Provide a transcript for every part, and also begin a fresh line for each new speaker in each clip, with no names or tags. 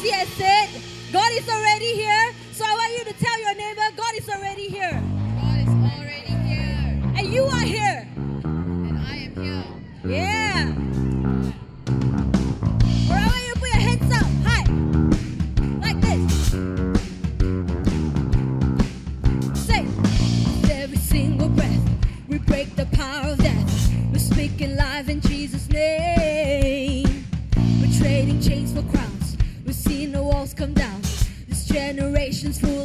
She has said, God is already here. So I want you to tell your neighbor, God is already here.
God is already here.
And you are here. Congratulations for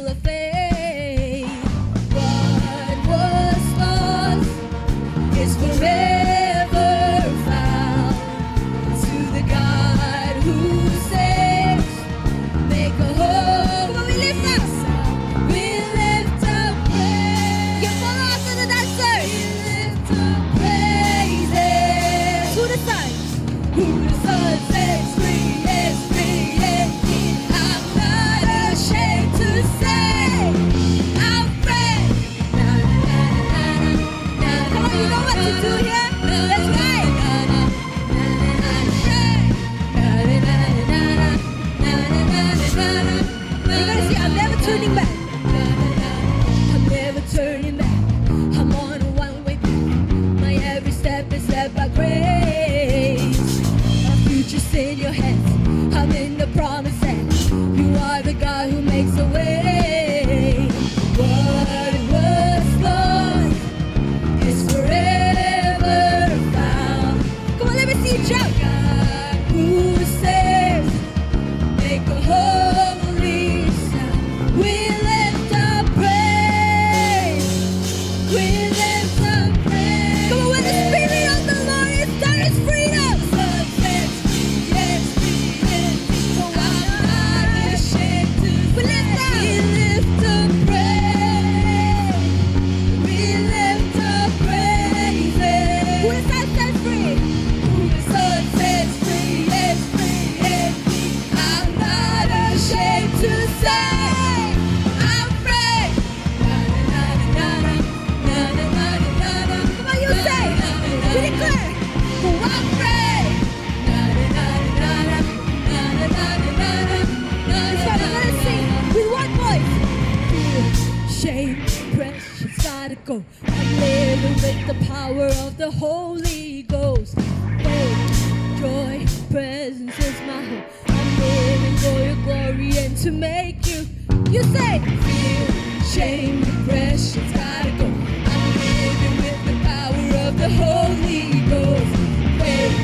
smile. I'm living for your glory and to make you, you say, fear, shame, depression's gotta go. I'm living with the power of the Holy Ghost. Faith,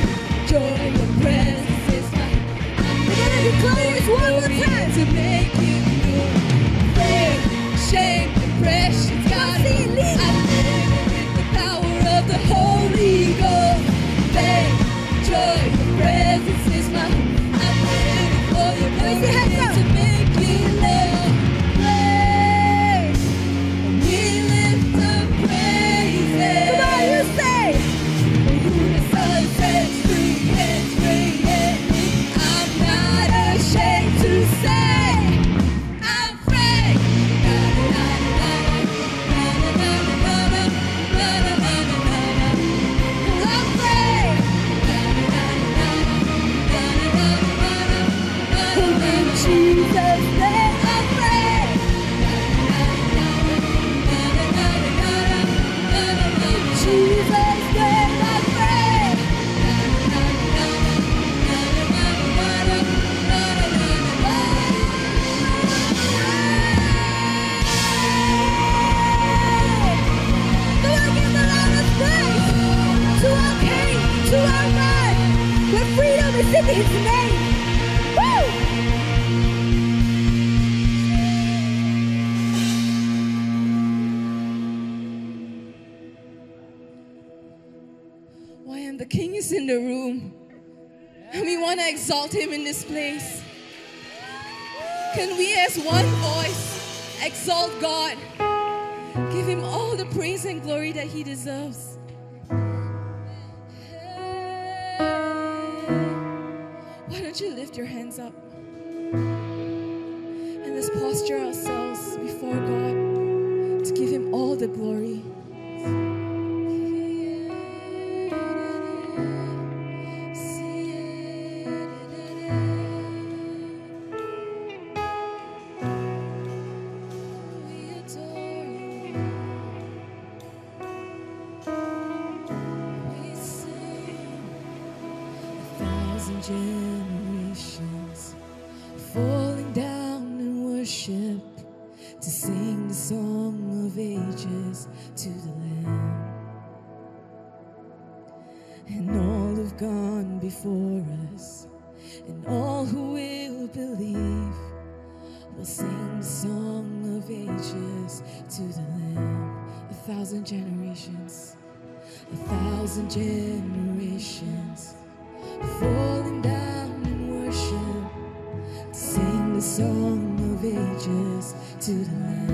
joy, your presence is mine. I'm living for your glory and to make you
new. Faith, shame, exalt him in this place? Can we, as one voice, exalt God? Give him all the praise and glory that he deserves. Why don't you lift your hands up? And let's posture ourselves before God to give him all the glory.
thousand generations falling down in worship to sing the song of ages to the land.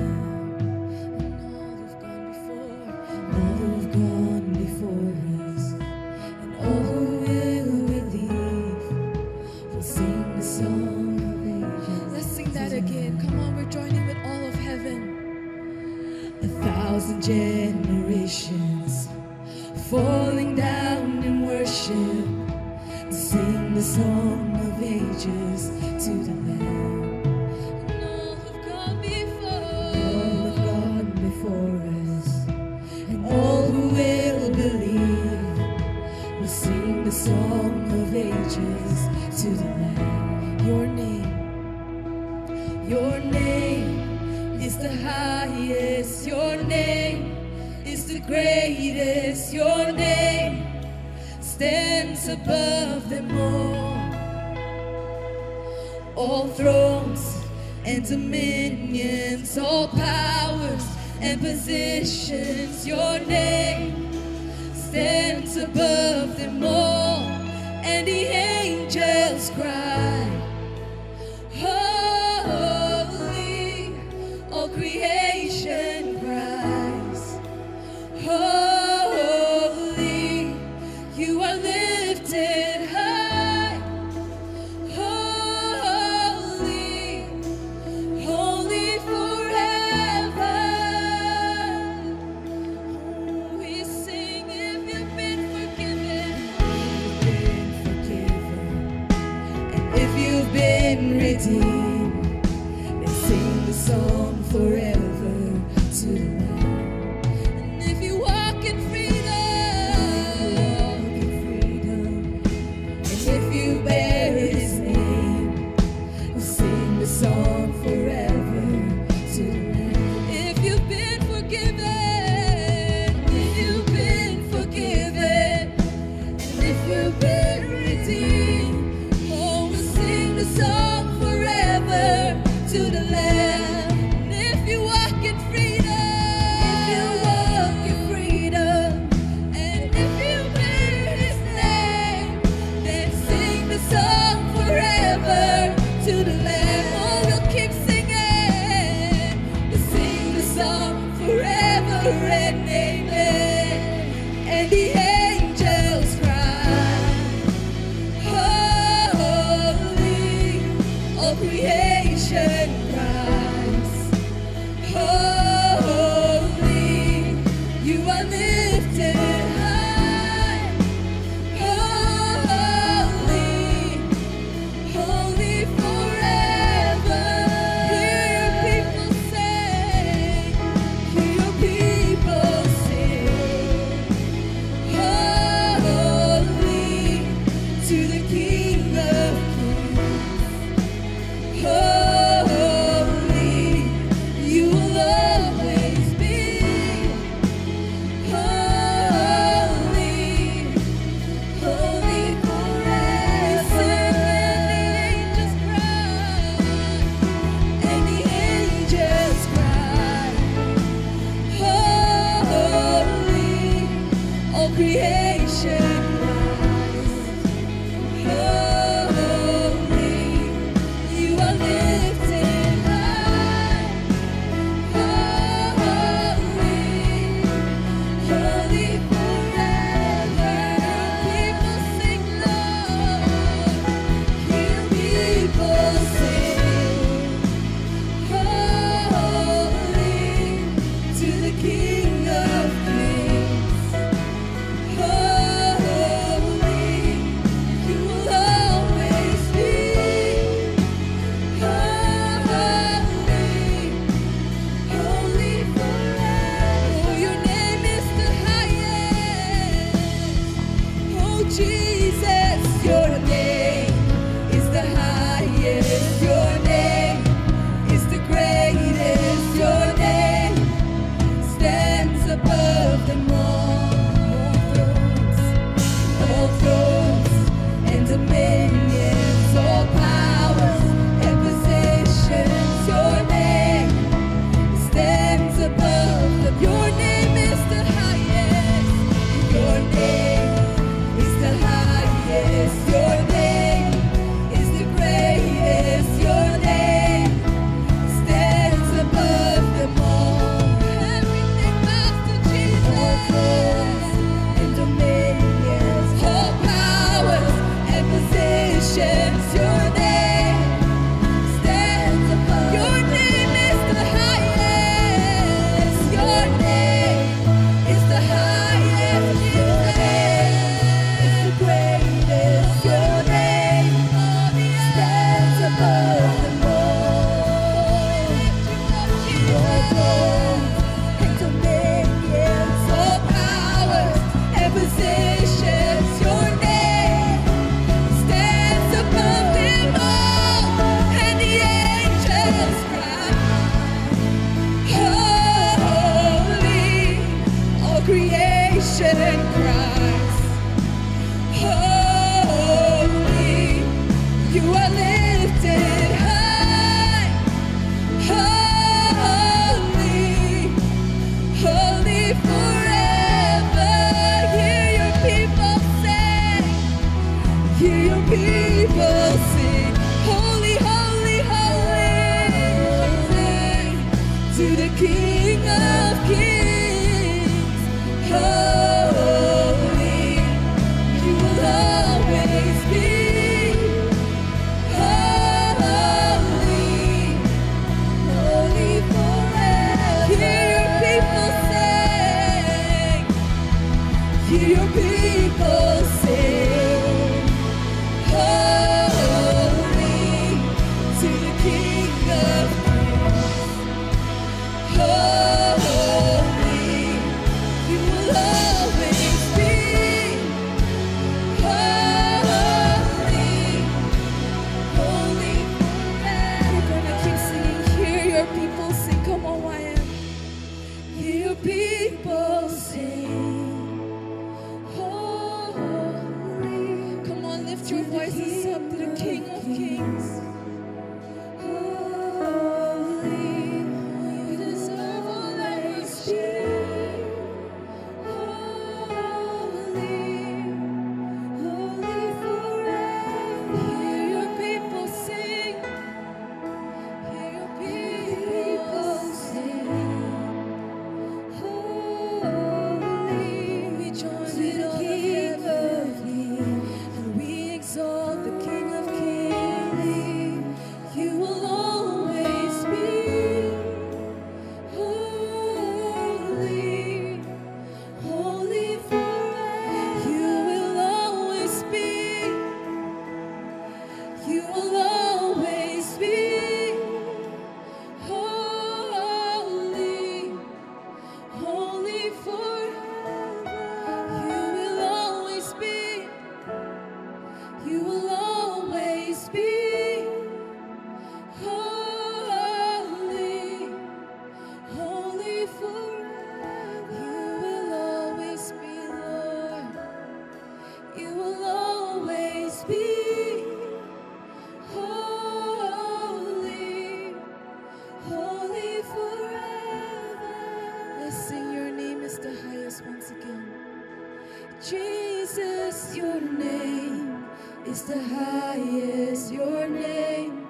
is the highest, your name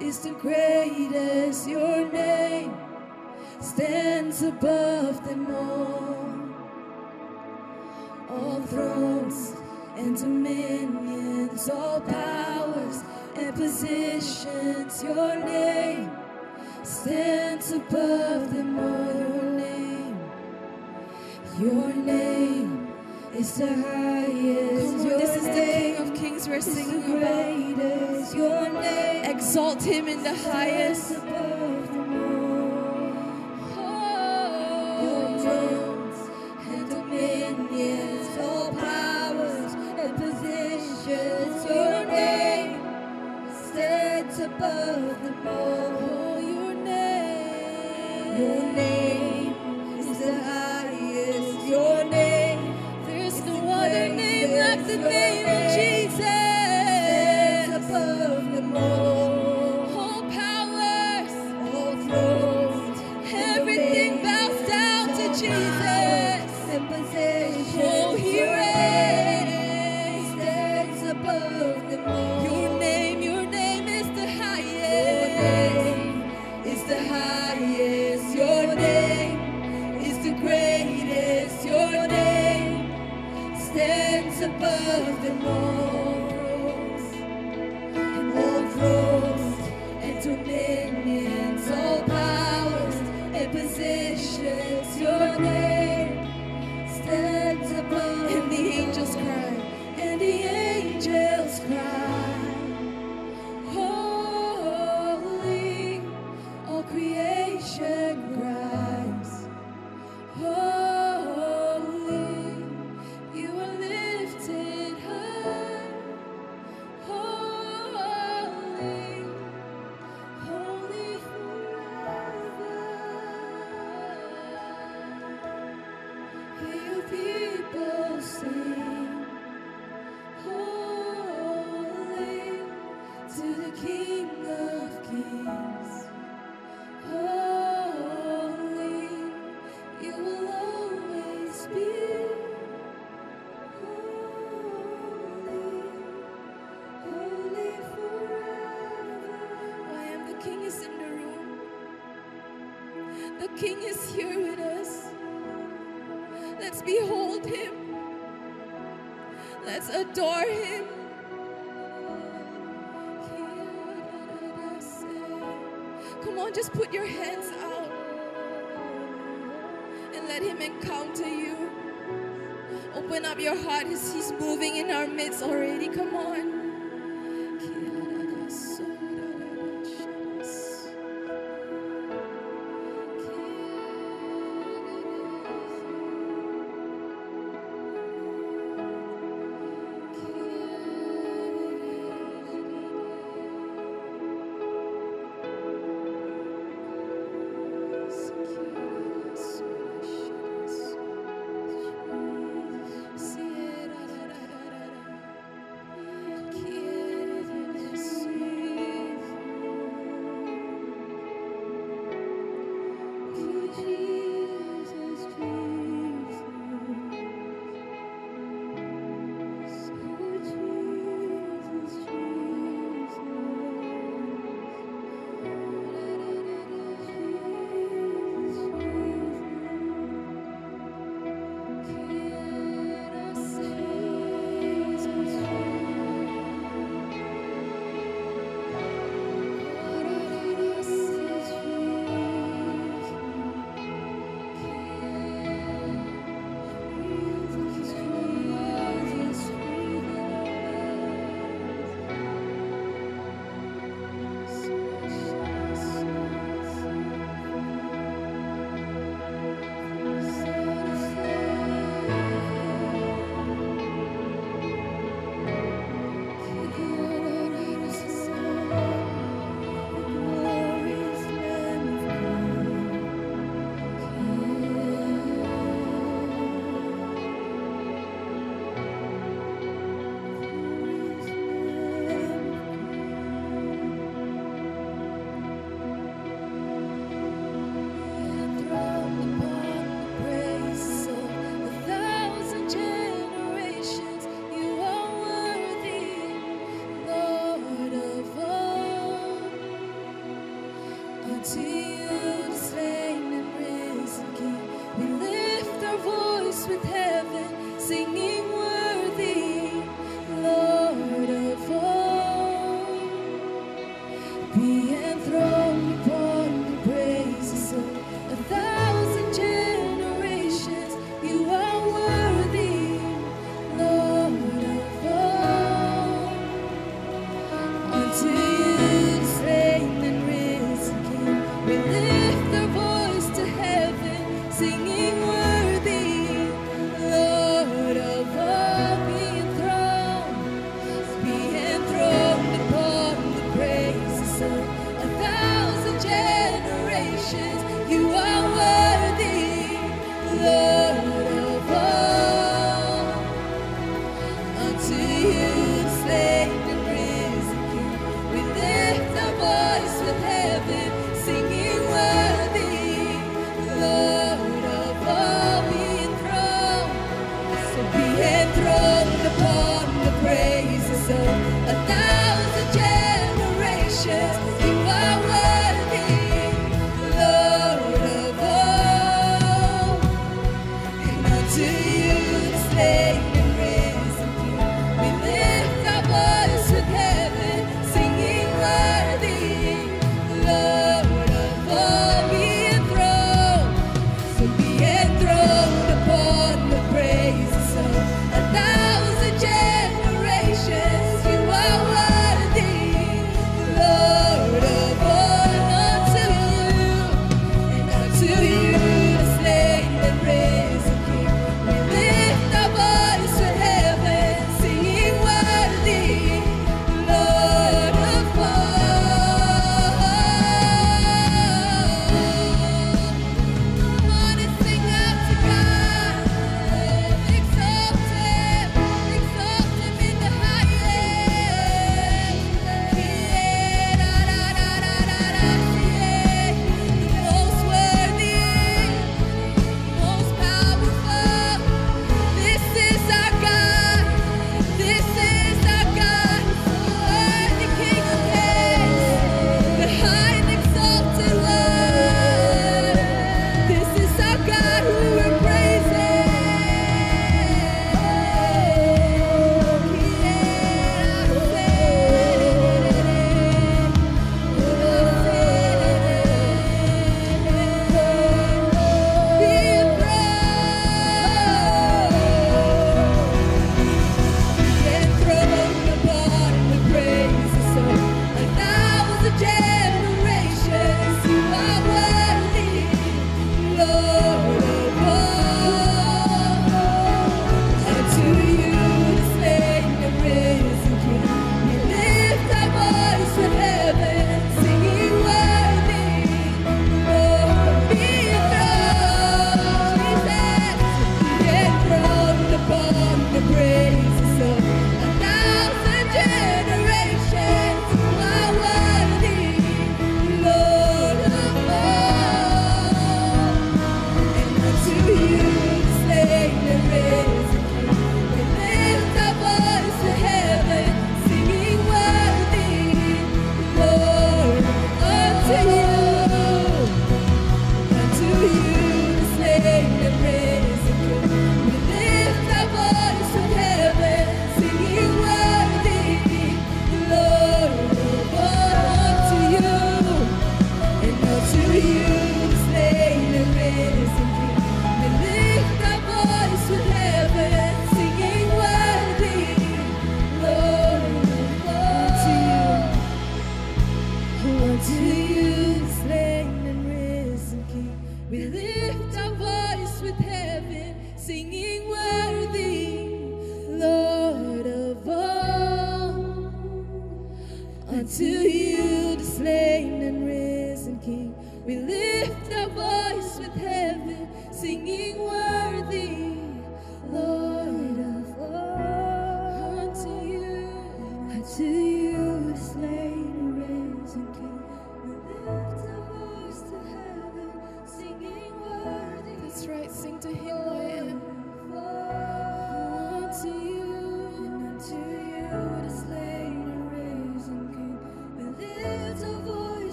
is the greatest, your name stands above them all. All thrones and dominions, all powers and positions, your name stands above them all. Your name, your name it's the highest.
On, this is the King of Kings we're singing about.
Your name.
Exalt him in the highest.
above the all.
the
name.
Him encounter you. Open up your heart as He's moving in our midst already. Come on.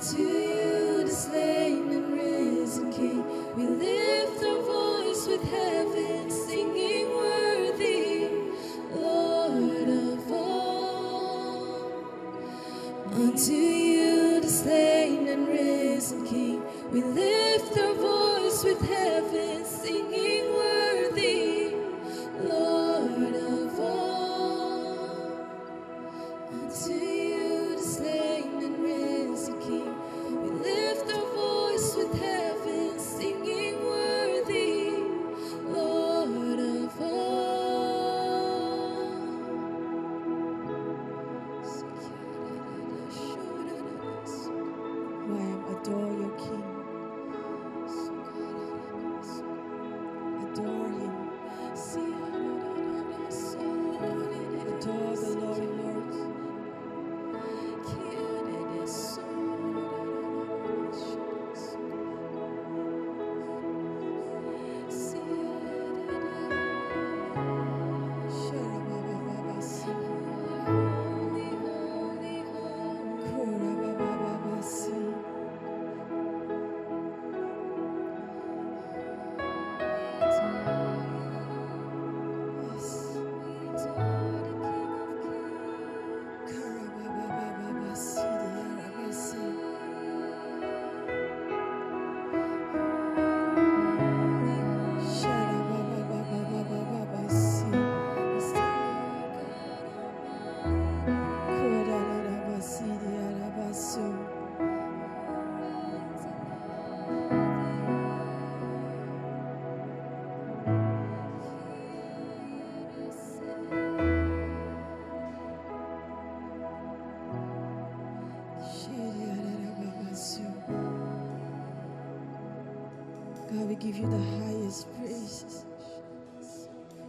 to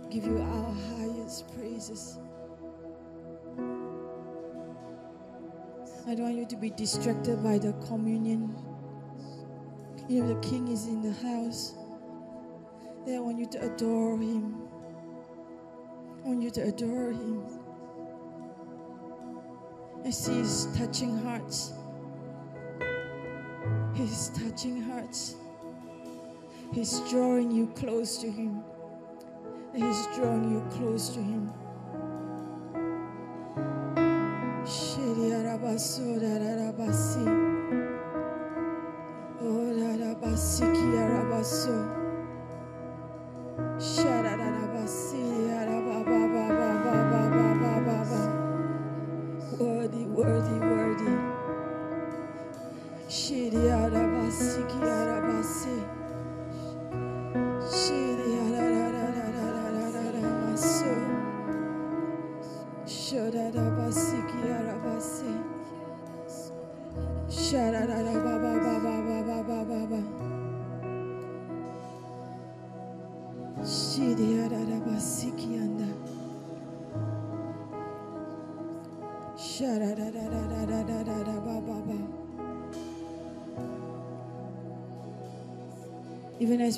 give you our
highest praises. I don't want you to be distracted by the communion. You know, the King is in the house. Then I want you to adore Him. I want you to adore Him. I see He's touching hearts. He's touching hearts. He's drawing you close to Him. He's drawing you close to Him.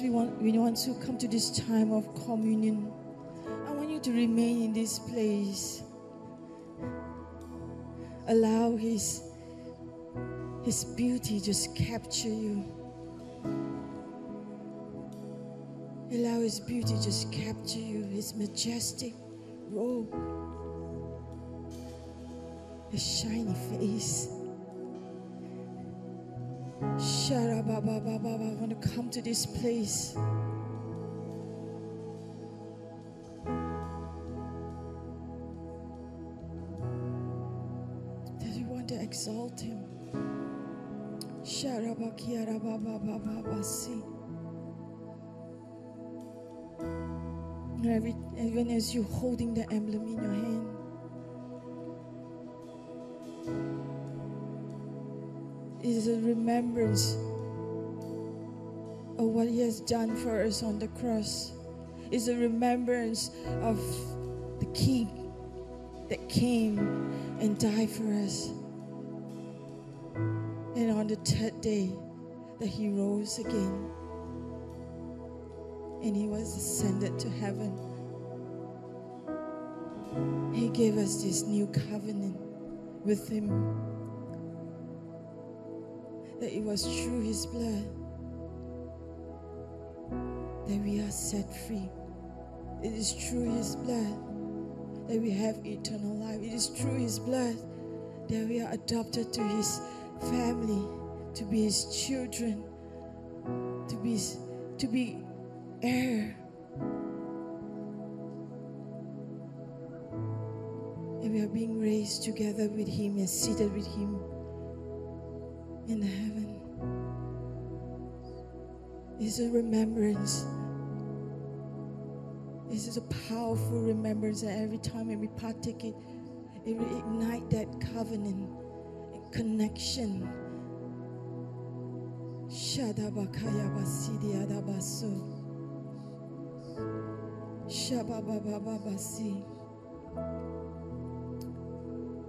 We want, we want to come to this time of communion, I want you to remain in this place. Allow His His beauty just capture you. Allow His beauty just capture you. His majestic robe, His shiny face. I want to come to this place. That you want to exalt him. And Every, even as you're holding the emblem in your hand, is a remembrance of what He has done for us on the cross. It's a remembrance of the King that came and died for us. And on the third day, that He rose again. And He was ascended to heaven. He gave us this new covenant with Him that it was through his blood that we are set free. It is through his blood that we have eternal life. It is through his blood that we are adopted to his family, to be his children, to be to be heir. And we are being raised together with him and seated with him in heaven is a remembrance. This is a powerful remembrance that every time we partake it, it will ignite that covenant and connection. Shadabakaya basidi adabaso. Shababababasi.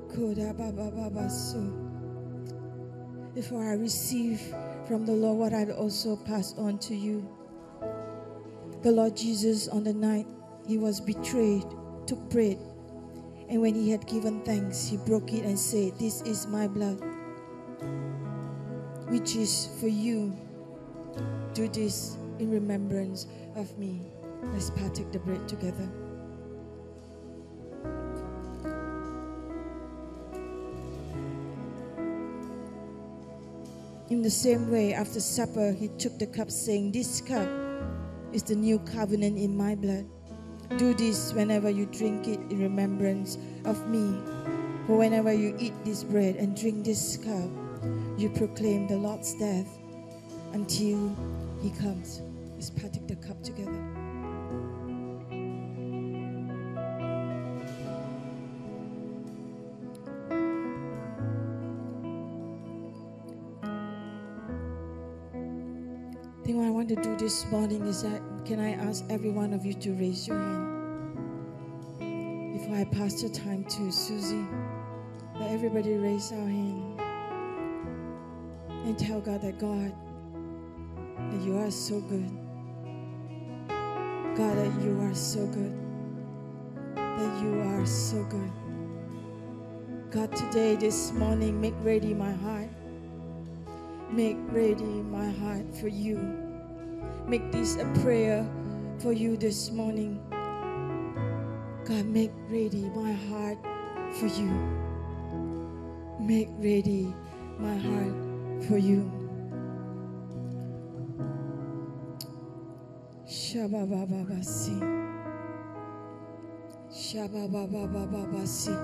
Kodababababaso. Before I receive from the Lord what I'd also pass on to you. The Lord Jesus, on the night he was betrayed, took bread, and when he had given thanks, he broke it and said, This is my blood, which is for you. Do this in remembrance of me. Let's partake the bread together. In the same way, after supper, he took the cup, saying, This cup is the new covenant in my blood. Do this whenever you drink it in remembrance of me. For whenever you eat this bread and drink this cup, you proclaim the Lord's death until he comes. Let's partake the cup together. This morning is that can I ask every one of you to raise your hand before I pass the time to Susie? Let everybody raise our hand and tell God that God, that you are so good. God, that you are so good. That you are so good. God, today, this morning, make ready my heart. Make ready my heart for you make this a prayer for you this morning. God, make ready my heart for you. Make ready my heart for you. Shababababasi. Shabababababasi.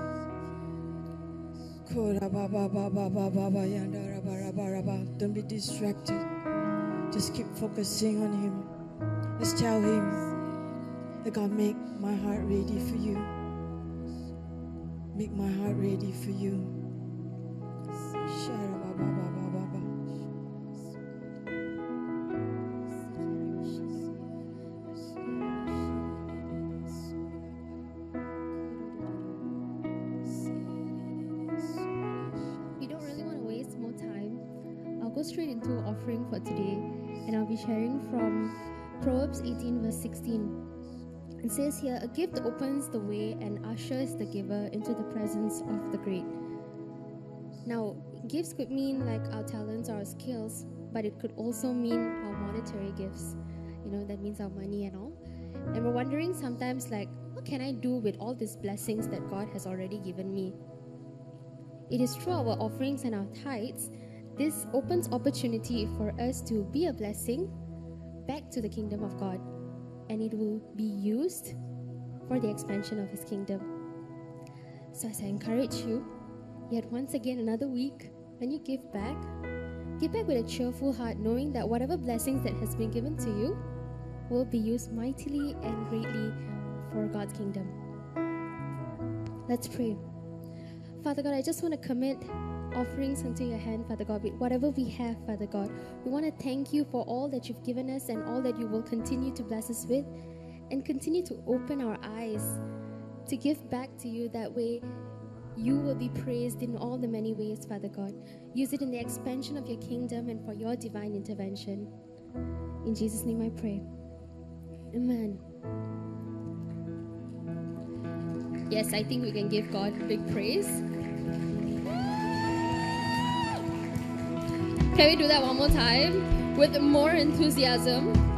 Don't be distracted. Just keep focusing on Him. Just tell Him that God make my heart ready for you. Make my heart ready for you.
Gift opens the way and ushers the giver into the presence of the great. Now, gifts could mean like our talents or our skills, but it could also mean our monetary gifts. You know, that means our money and all. And we're wondering sometimes, like, what can I do with all these blessings that God has already given me? It is through our offerings and our tithes, this opens opportunity for us to be a blessing back to the kingdom of God. And it will be used for the expansion of His kingdom. So, as I encourage you, yet once again, another week, when you give back, give back with a cheerful heart, knowing that whatever blessings that has been given to you will be used mightily and greatly for God's kingdom. Let's pray. Father God, I just want to commit offerings unto your hand, Father God, with whatever we have, Father God. We want to thank you for all that you've given us and all that you will continue to bless us with, and continue to open our eyes to give back to you that way. You will be praised in all the many ways, Father God. Use it in the expansion of your kingdom and for your divine intervention. In Jesus' name I pray. Amen. Yes, I think we can give God big praise. Can we do that one more time with more enthusiasm?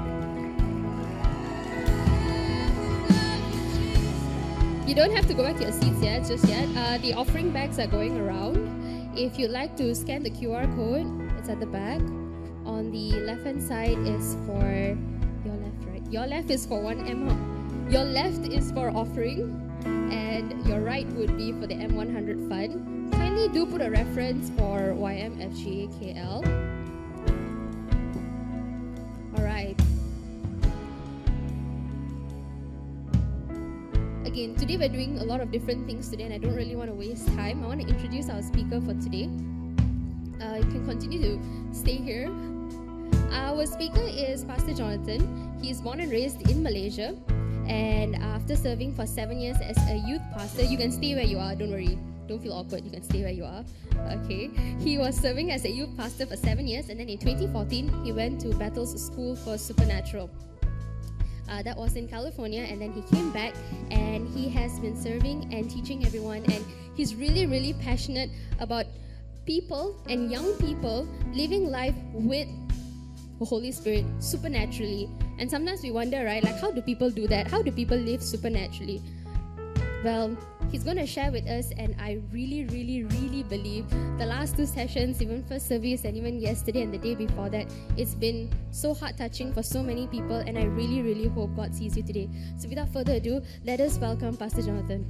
You don't have to go back to your seats yet, just yet. Uh, the offering bags are going around. If you'd like to scan the QR code, it's at the back. On the left hand side is for your left, right? Your left is for one M. Your left is for offering, and your right would be for the M100 fund. Kindly do put a reference for YMFGAKL. Again, today we're doing a lot of different things today, and I don't really want to waste time. I want to introduce our speaker for today. Uh, you can continue to stay here. Our speaker is Pastor Jonathan. He is born and raised in Malaysia, and after serving for seven years as a youth pastor, you can stay where you are. Don't worry. Don't feel awkward. You can stay where you are. Okay. He was serving as a youth pastor for seven years, and then in 2014, he went to Bethel's School for Supernatural. Uh, that was in California, and then he came back and he has been serving and teaching everyone. And he's really, really passionate about people and young people living life with the Holy Spirit supernaturally. And sometimes we wonder, right, like, how do people do that? How do people live supernaturally? Well, he's going to share with us, and I really, really, really believe the last two sessions, even first service, and even yesterday and the day before that, it's been so heart touching for so many people, and I really, really hope God sees you today. So, without further ado, let us welcome Pastor Jonathan.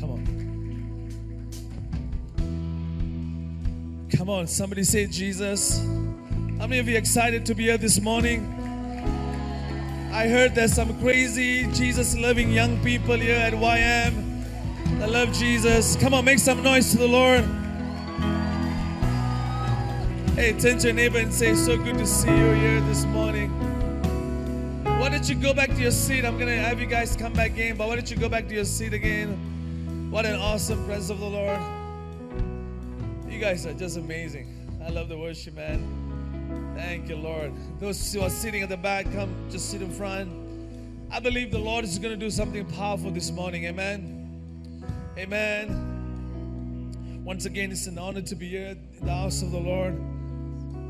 Come on. Come on, somebody say Jesus. How many of you excited to be here this morning? I heard there's some crazy Jesus loving young people here at YM that love Jesus. Come on, make some noise to the Lord. Hey, turn to your neighbor and say, So good to see you here this morning. Why don't you go back to your seat? I'm going to have you guys come back in, but why don't you go back to your seat again? What an awesome presence of the Lord. You guys are just amazing. I love the worship, man. Thank you, Lord. Those who are sitting at the back, come just sit in front. I believe the Lord is going to do something powerful this morning. Amen. Amen. Once again, it's an honor to be here in the house of the Lord.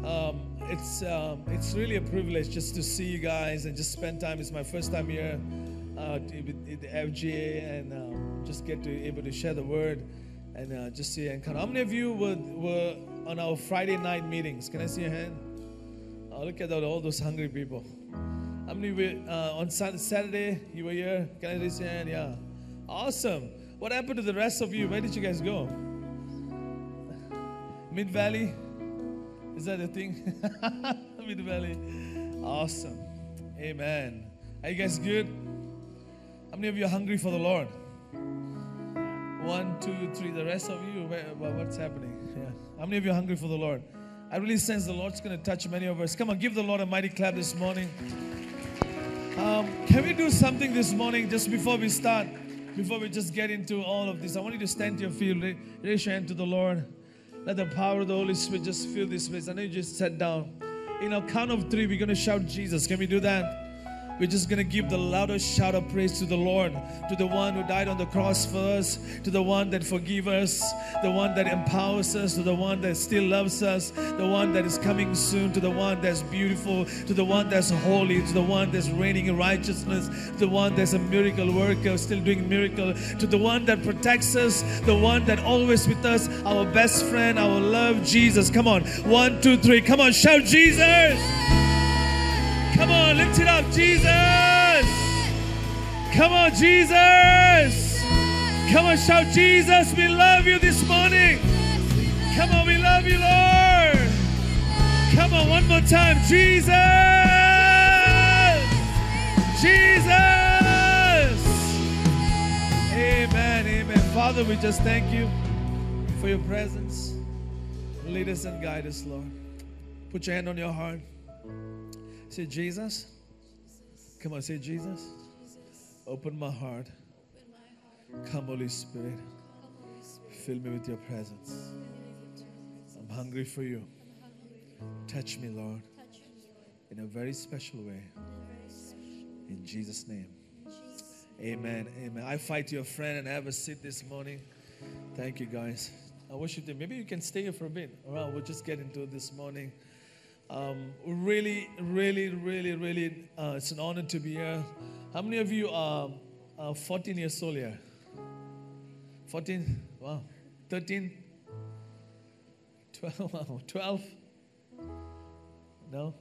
Um, it's um, it's really a privilege just to see you guys and just spend time. It's my first time here uh, with the FGA and um, just get to able to share the word and uh, just see and kind. How many of you were were on our Friday night meetings? Can I see your hand? Oh, look at all, all those hungry people. How many were uh, on Saturday? You were here. Can I see your hand? Yeah. Awesome. What happened to the rest of you? Where did you guys go? Mid Valley? Is that a thing? Mid Valley. Awesome. Amen. Are you guys good? How many of you are hungry for the Lord? One, two, three. The rest of you, what's happening? Yeah. How many of you are hungry for the Lord? I really sense the Lord's going to touch many of us. Come on, give the Lord a mighty clap this morning. Um, can we do something this morning just before we start? Before we just get into all of this, I want you to stand to your feet, raise your hand to the Lord. Let the power of the Holy Spirit just fill this place. I know you just sat down. In a count of three, we're going to shout Jesus. Can we do that? We're just going to give the loudest shout of praise to the Lord, to the one who died on the cross for us, to the one that forgives us, the one that empowers us, to the one that still loves us, the one that is coming soon, to the one that's beautiful, to the one that's holy, to the one that's reigning in righteousness, to the one that's a miracle worker, still doing miracle, to the one that protects us, the one that always with us, our best friend, our love, Jesus. Come on, one, two, three. Come on, shout Jesus. Come on, lift it up, Jesus. Come on, Jesus. Come on, shout Jesus. We love you this morning. Come on, we love you, Lord. Come on, one more time. Jesus. Jesus. Amen. Amen. Father, we just thank you for your presence. Lead us and guide us, Lord. Put your hand on your heart. Say, Jesus. Come on, say, Jesus. Open my heart. Come, Holy Spirit. Fill me with your presence. I'm hungry for you. Touch me, Lord, in a very special way. In Jesus' name. Amen. Amen. I fight your friend and have a seat this morning. Thank you, guys. I worship you. Did. Maybe you can stay here for a bit. Right, we'll just get into it this morning. Um, really, really, really, really, uh, it's an honor to be here. How many of you are, are 14 years old here? 14? Wow. 13? 12? Wow. 12? No?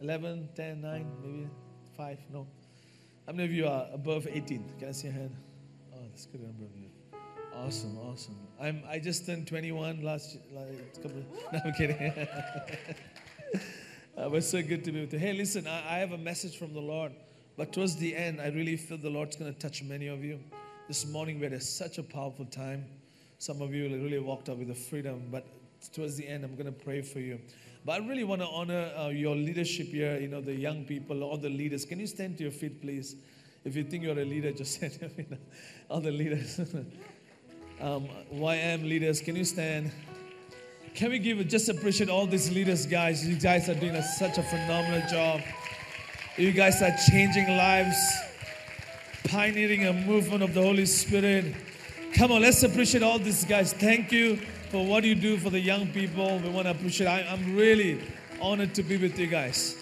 11, 10, 9, maybe 5? No. How many of you are above 18? Can I see your hand? Oh, that's good number of you. Awesome, awesome. I'm I just turned 21 last couple. No, I'm kidding. uh, but so good to be with you. Hey, listen, I, I have a message from the Lord, but towards the end, I really feel the Lord's going to touch many of you. This morning we had such a powerful time. Some of you really walked out with the freedom, but towards the end, I'm going to pray for you. But I really want to honor uh, your leadership here. You know, the young people, all the leaders. Can you stand to your feet, please? If you think you're a leader, just stand your feet. All the leaders. um, YM leaders, can you stand? Can we give just appreciate all these leaders, guys? You guys are doing a, such a phenomenal job. You guys are changing lives, pioneering a movement of the Holy Spirit. Come on, let's appreciate all these guys. Thank you for what you do for the young people. We want to appreciate. I, I'm really honored to be with you guys.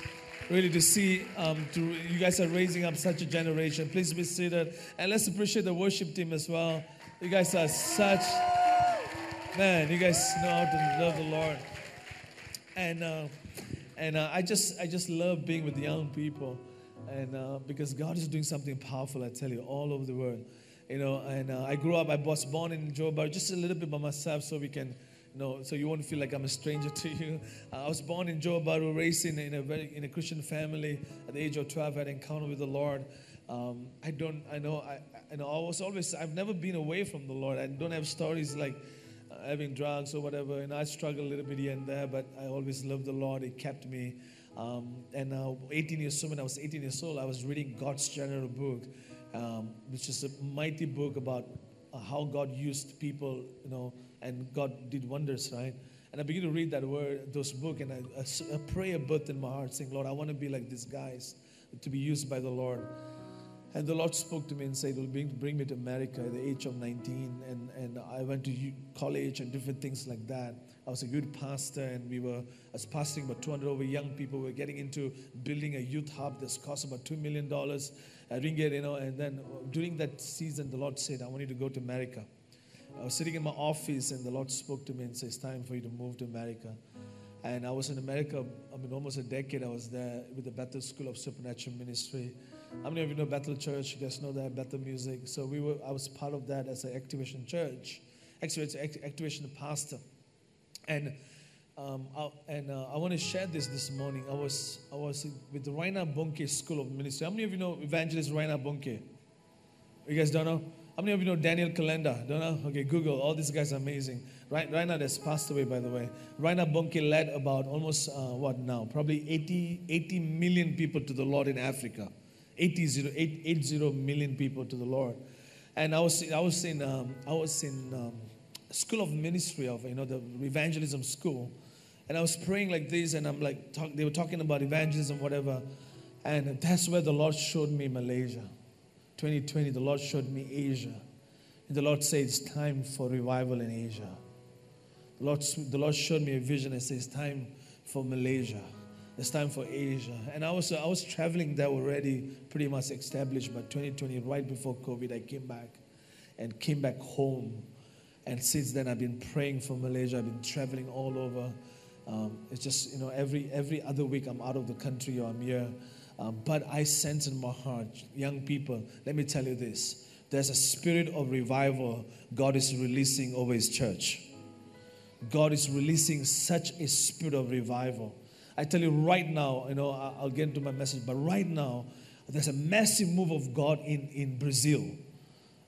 Really to see um, to, you guys are raising up such a generation. Please be seated and let's appreciate the worship team as well. You guys are such man. You guys know how to love the Lord, and uh, and uh, I just I just love being with young people, and uh, because God is doing something powerful. I tell you, all over the world, you know. And uh, I grew up. I was born in Johor, just a little bit by myself, so we can. You know, so you won't feel like I'm a stranger to you. I was born in Bahru, raised in, in a very in a Christian family. At the age of 12, I had an encounter with the Lord. Um, I don't. I know. I, I know. I was always. I've never been away from the Lord. I don't have stories like having drugs or whatever. And I struggled a little bit here and there, but I always loved the Lord. He kept me. Um, and now, 18 years old, when I was 18 years old, I was reading God's general book, um, which is a mighty book about uh, how God used people, you know, and God did wonders, right? And I began to read that word, those book, and I, a, a prayer birthed in my heart, saying, "Lord, I want to be like these guys, to be used by the Lord." And the Lord spoke to me and said, "It will bring, bring me to America at the age of 19." And, and I went to college and different things like that. I was a good pastor, and we were, I was pastoring about 200 over young people. We were getting into building a youth hub that's cost about $2 million. I didn't get, you know, and then during that season, the Lord said, I want you to go to America. I was sitting in my office and the Lord spoke to me and said, It's time for you to move to America. And I was in America, I mean, almost a decade. I was there with the Bethel School of Supernatural Ministry. How many of you know Bethel Church? You guys know that Bethel Music. So we were. I was part of that as an activation church, activation, activation pastor, and um, I, and uh, I want to share this this morning. I was I was with the Reinhard Bonnke School of Ministry. How many of you know Evangelist Reinhard Bonnke? You guys don't know? How many of you know Daniel Kolenda? Don't know? Okay, Google. All these guys are amazing. Right, Reinhard has passed away, by the way. Reinhard Bonnke led about almost, uh, what now? Probably 80, 80 million people to the Lord in Africa. 80, 80 million people to the Lord. And I was, I was in, um, I was in um, school of ministry of, you know, the evangelism school. And I was praying like this, and I'm like, talk, they were talking about evangelism, whatever. And that's where the Lord showed me Malaysia. 2020, the Lord showed me Asia. And the Lord said, It's time for revival in Asia. The Lord, the Lord showed me a vision and said, It's time for Malaysia. It's time for Asia. And I was, I was traveling there already, pretty much established, but 2020, right before COVID, I came back and came back home. And since then, I've been praying for Malaysia. I've been traveling all over. Um, it's just, you know, every, every other week I'm out of the country or I'm here. Um, but I sense in my heart, young people, let me tell you this there's a spirit of revival God is releasing over His church. God is releasing such a spirit of revival. I tell you right now, you know, I'll get into my message, but right now, there's a massive move of God in, in Brazil.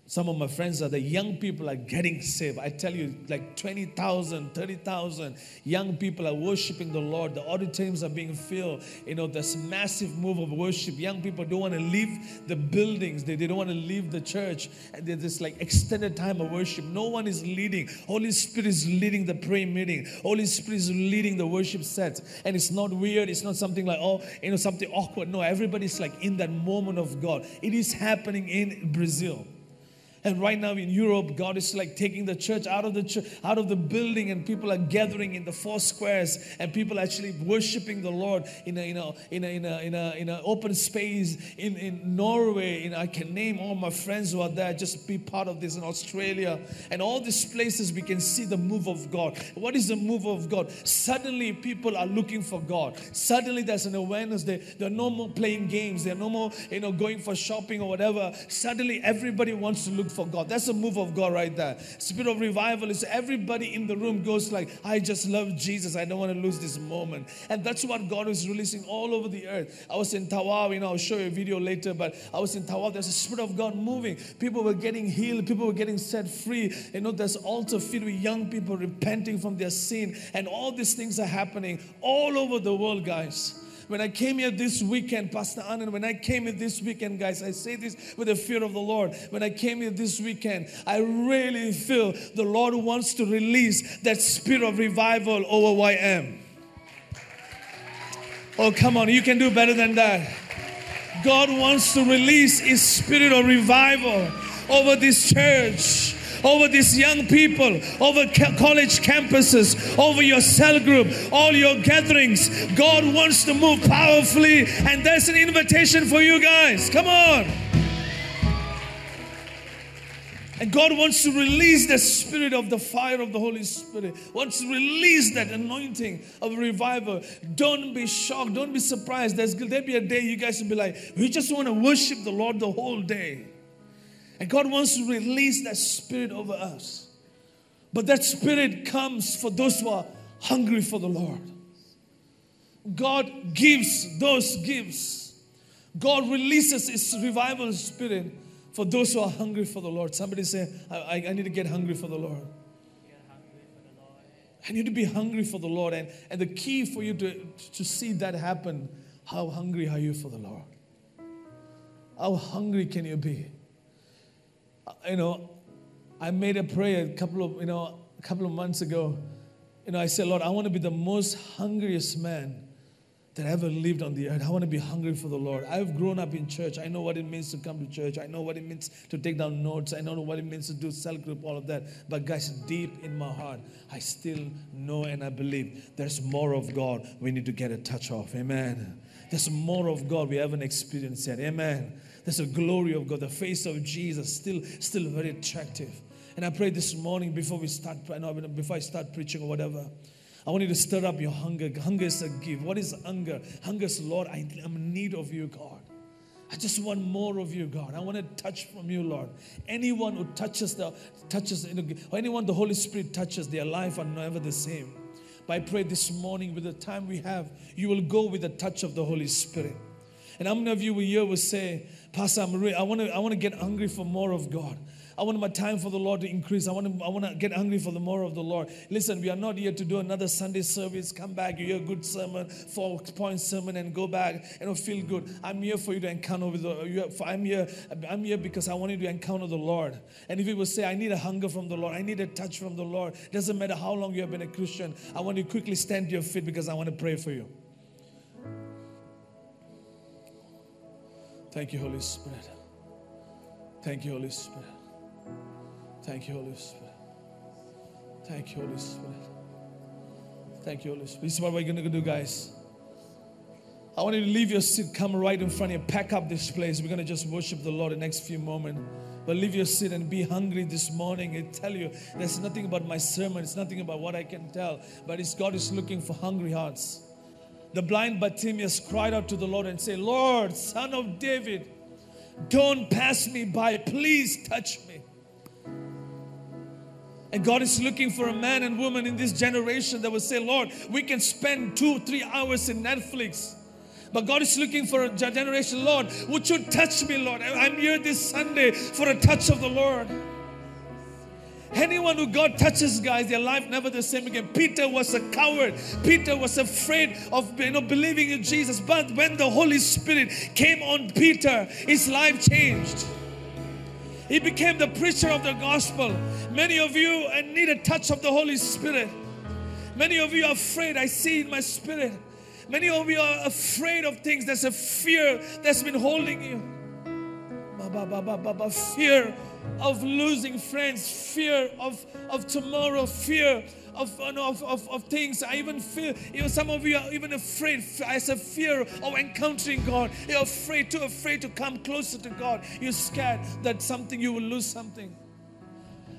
Some of my friends are the young people are getting saved. I tell you, like 20,000, 30,000 young people are worshiping the Lord. The auditoriums are being filled. You know, this massive move of worship. Young people don't want to leave the buildings, they, they don't want to leave the church. And there's this like extended time of worship. No one is leading. Holy Spirit is leading the prayer meeting, Holy Spirit is leading the worship set. And it's not weird, it's not something like, oh, you know, something awkward. No, everybody's like in that moment of God. It is happening in Brazil. And right now in Europe, God is like taking the church out of the out of the building, and people are gathering in the four squares, and people actually worshiping the Lord in a you know in a in a in a in an open space in in Norway. And I can name all my friends who are there. Just be part of this in Australia and all these places. We can see the move of God. What is the move of God? Suddenly, people are looking for God. Suddenly, there's an awareness. They they're no more playing games. They're no more you know going for shopping or whatever. Suddenly, everybody wants to look for God. That's a move of God right there. Spirit of revival is everybody in the room goes like, I just love Jesus. I don't want to lose this moment. And that's what God is releasing all over the earth. I was in Tawau, you know, I'll show you a video later, but I was in Tawau. There's a Spirit of God moving. People were getting healed. People were getting set free. You know, there's altar filled with young people repenting from their sin. And all these things are happening all over the world, guys. When I came here this weekend, Pastor Anand, when I came here this weekend, guys, I say this with the fear of the Lord. When I came here this weekend, I really feel the Lord wants to release that spirit of revival over YM. Oh, come on, you can do better than that. God wants to release His spirit of revival over this church over these young people, over college campuses, over your cell group, all your gatherings. God wants to move powerfully, and there's an invitation for you guys. Come on. And God wants to release the spirit of the fire of the Holy Spirit, wants to release that anointing of revival. Don't be shocked, don't be surprised. There's, there'll be a day you guys will be like, we just want to worship the Lord the whole day. And God wants to release that spirit over us. But that spirit comes for those who are hungry for the Lord. God gives those gifts. God releases His revival spirit for those who are hungry for the Lord. Somebody say, I, I need to get hungry for the Lord. I need to be hungry for the Lord. And, and the key for you to, to see that happen, how hungry are you for the Lord? How hungry can you be? You know, I made a prayer a couple of, you know, a couple of months ago. You know, I said, Lord, I want to be the most hungriest man that ever lived on the earth. I want to be hungry for the Lord. I've grown up in church. I know what it means to come to church. I know what it means to take down notes. I know what it means to do cell group, all of that. But guys, deep in my heart, I still know and I believe there's more of God we need to get a touch of. Amen. There's more of God we haven't experienced yet. Amen. There's a glory of God. The face of Jesus still, still very attractive. And I pray this morning before we start, before I start preaching or whatever, I want you to stir up your hunger. Hunger is a gift. What is hunger? Hunger is, Lord, I am in need of you, God. I just want more of you, God. I want to touch from you, Lord. Anyone who touches the touches, or anyone the Holy Spirit touches, their life are never the same. But I pray this morning, with the time we have, you will go with the touch of the Holy Spirit. And how many of you here will say, Pastor, I'm really, I want to I want to get hungry for more of God. I want my time for the Lord to increase. I want to, I want to get hungry for the more of the Lord. Listen, we are not here to do another Sunday service. Come back, you hear a good sermon, four point sermon, and go back and feel good. I'm here for you to encounter with the. I'm here. I'm here because I want you to encounter the Lord. And if you will say, I need a hunger from the Lord, I need a touch from the Lord. Doesn't matter how long you have been a Christian. I want you to quickly stand to your feet because I want to pray for you. Thank you, Holy Spirit. Thank you, Holy Spirit. Thank you, Holy Spirit. Thank you, Holy Spirit. Thank you, Holy Spirit. This is what we're going to do, guys. I want you to leave your seat, come right in front of you, pack up this place. We're going to just worship the Lord the next few moments. But leave your seat and be hungry this morning. I tell you, there's nothing about my sermon, it's nothing about what I can tell, but it's God is looking for hungry hearts. The blind Bartimaeus cried out to the Lord and said, Lord, son of David, don't pass me by. Please touch me. And God is looking for a man and woman in this generation that will say, Lord, we can spend two, three hours in Netflix. But God is looking for a generation, Lord, would you touch me, Lord? I'm here this Sunday for a touch of the Lord. Anyone who God touches, guys, their life never the same again. Peter was a coward. Peter was afraid of you know believing in Jesus. But when the Holy Spirit came on Peter, his life changed. He became the preacher of the gospel. Many of you uh, need a touch of the Holy Spirit. Many of you are afraid. I see in my spirit. Many of you are afraid of things. There's a fear that's been holding you. Fear of losing friends, fear of, of tomorrow, fear of, of, of, of things. I even feel, you know, some of you are even afraid. As a fear of encountering God. You're afraid, too afraid to come closer to God. You're scared that something, you will lose something.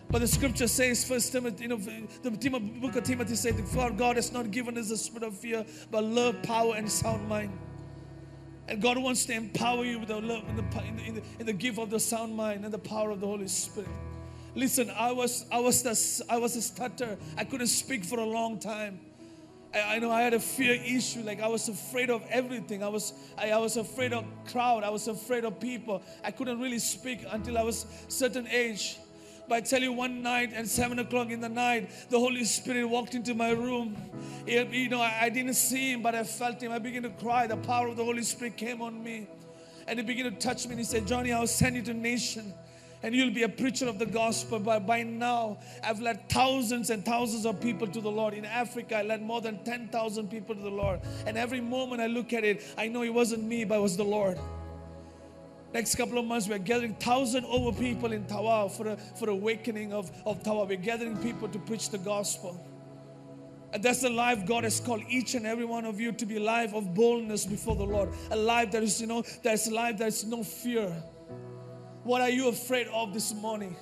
But the scripture says, First Timothy, you know, the book of Timothy said, For God has not given us a spirit of fear, but love, power, and sound mind. And God wants to empower you with the love in the, in the, in the gift of the sound mind and the power of the Holy Spirit. Listen, I was I was the, I was a stutter. I couldn't speak for a long time. I, I, know I had a fear issue. Like I was afraid of everything. I was I, I was afraid of crowd. I was afraid of people. I couldn't really speak until I was certain age. But I tell you, one night at seven o'clock in the night, the Holy Spirit walked into my room. you know, I, I didn't see him, but I felt him. I began to cry. The power of the Holy Spirit came on me. And he began to touch me. And he said, Johnny, I'll send you to nation and you'll be a preacher of the gospel. But by now, I've led thousands and thousands of people to the Lord. In Africa, I led more than 10,000 people to the Lord. And every moment I look at it, I know it wasn't me, but it was the Lord. Next couple of months, we're gathering thousand over people in Tawau for a, for awakening of, of Tawau. We're gathering people to preach the gospel. And that's the life God has called each and every one of you to be a life of boldness before the Lord. A life that is, you know, that's a life that is no fear. What are you afraid of this morning?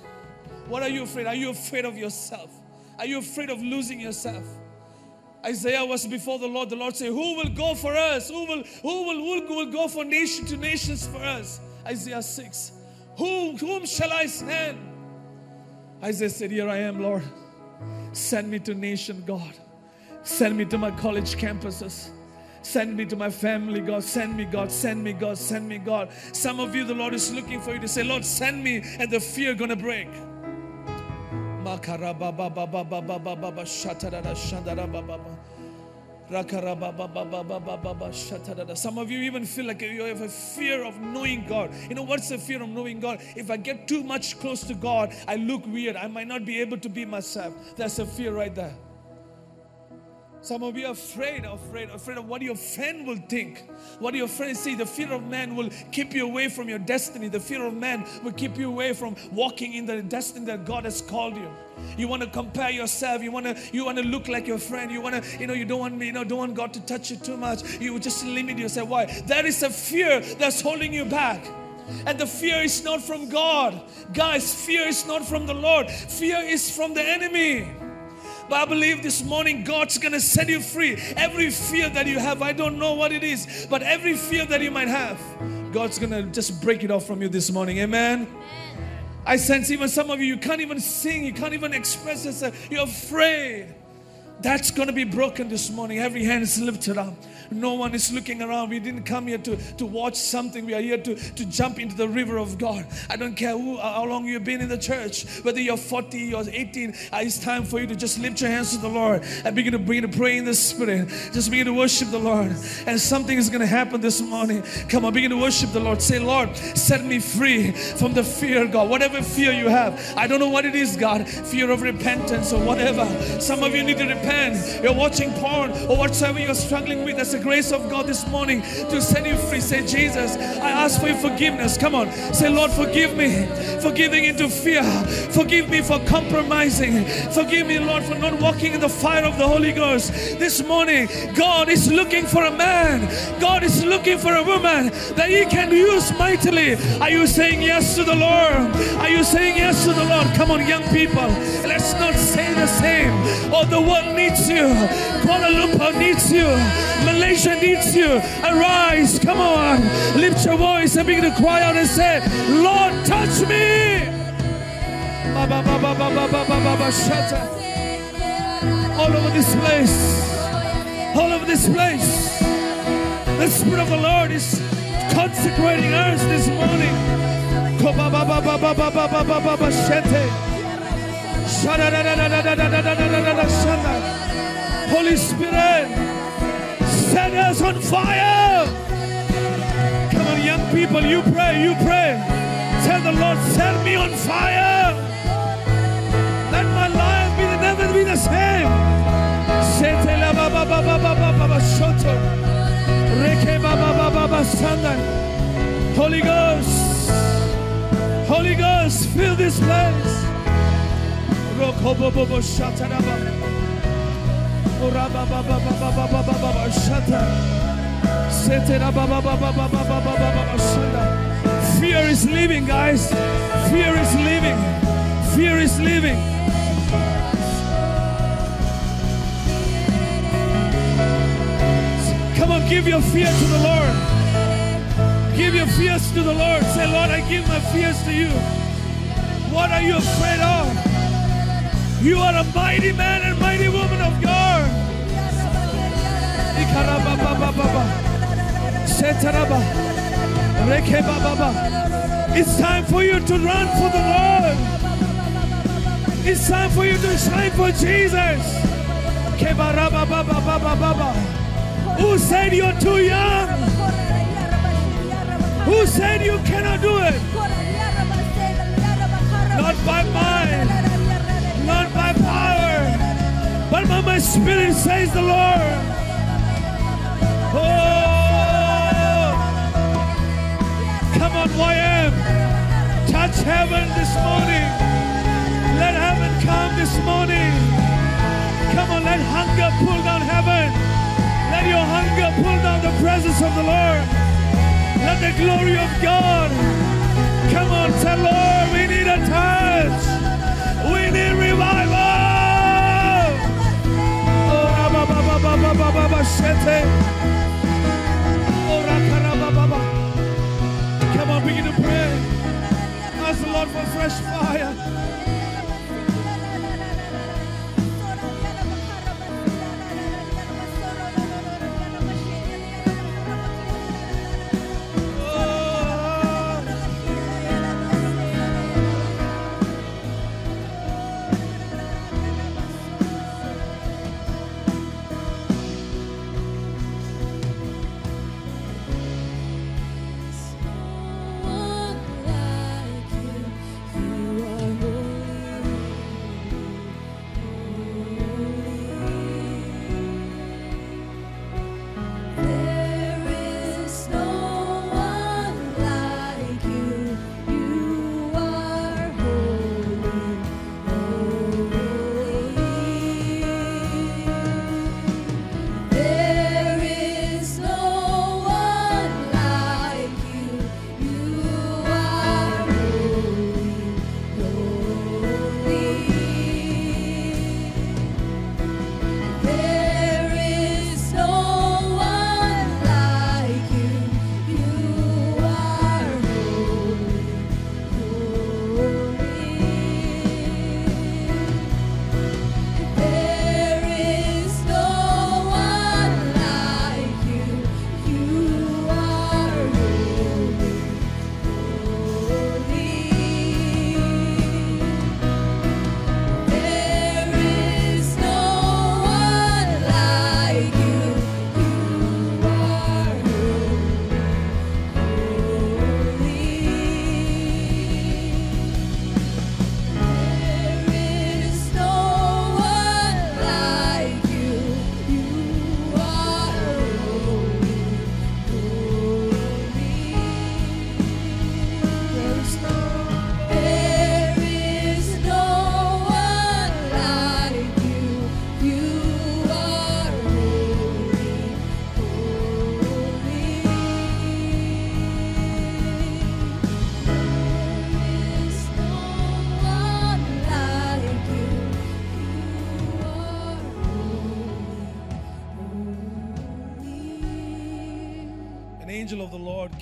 What are you afraid? Are you afraid of yourself? Are you afraid of losing yourself? Isaiah was before the Lord. The Lord said, Who will go for us? Who will, who will, who will go for nation to nations for us? Isaiah 6. Whom, whom shall I send? Isaiah said, Here I am, Lord. Send me to nation, God. Send me to my college campuses. Send me to my family, God. Send me, God. Send me, God. Send me, God. Some of you, the Lord is looking for you to say, Lord, send me, and the fear gonna break. Some of you even feel like you have a fear of knowing God. You know what's the fear of knowing God? If I get too much close to God, I look weird. I might not be able to be myself. That's a fear right there. Some of you are afraid, afraid, afraid of what your friend will think, what your friends say. The fear of man will keep you away from your destiny. The fear of man will keep you away from walking in the destiny that God has called you. You want to compare yourself. You want to you want to look like your friend. You want to you know you don't want me, you know don't want God to touch you too much. You just limit yourself. Why? There is a fear that's holding you back. And the fear is not from God. Guys, fear is not from the Lord. Fear is from the enemy. But I believe this morning God's gonna set you free. Every fear that you have, I don't know what it is, but every fear that you might have, God's gonna just break it off from you this morning. Amen. I sense even some of you, you can't even sing, you can't even express yourself, you're afraid. That's going to be broken this morning. Every hand is lifted up. No one is looking around. We didn't come here to, to watch something. We are here to, to jump into the river of God. I don't care who, how long you've been in the church, whether you're 40 or 18, uh, it's time for you to just lift your hands to the Lord and begin to begin to pray in the Spirit. Just begin to worship the Lord. And something is going to happen this morning. Come on, begin to worship the Lord. Say, Lord, set me free from the fear, God. Whatever fear you have, I don't know what it is, God. Fear of repentance or whatever. Some of you need to repent. You're watching porn or whatsoever you're struggling with. That's the grace of God this morning to set you free. Say, Jesus, I ask for your forgiveness. Come on. Say, Lord, forgive me for giving into fear. Forgive me for compromising. Forgive me, Lord, for not walking in the fire of the Holy Ghost. This morning, God is looking for a man. God is looking for a woman that He can use mightily. Are you saying yes to the Lord? Are you saying yes to the Lord? Come on, young people. Let's not say the same. Oh, the world needs you. Kuala Lumpur needs you. Malaysia revelation needs you. Arise, come on. Lift your voice and begin to cry out and say, Lord, touch me. All over this place. All over this place. The Spirit of the Lord is consecrating us this morning. Holy Spirit. Set us on fire. Come on, young people, you pray, you pray. Tell the Lord, set me on fire. Let my life be never be the same. Holy Ghost, Holy Ghost, fill this place. Fear is leaving, guys. Fear is leaving. Fear is leaving. Come on, give your fear to the Lord. Give your fears to the Lord. Say, Lord, I give my fears to you. What are you afraid of? You are a mighty man It's time for you to run for the Lord. It's time for you to shine for Jesus. Kebarabababababa. Who said you're too young? Who said you cannot do it? Not by might, not by power, but by my spirit, says the Lord. On, YM. Touch heaven this morning. Let heaven come this morning. Come on, let hunger pull down heaven. Let your hunger pull down the presence of the Lord. Let the glory of God come on, tell Lord, we need a touch. We need revival. Oh, begin to pray. Ask the Lord for fresh fire.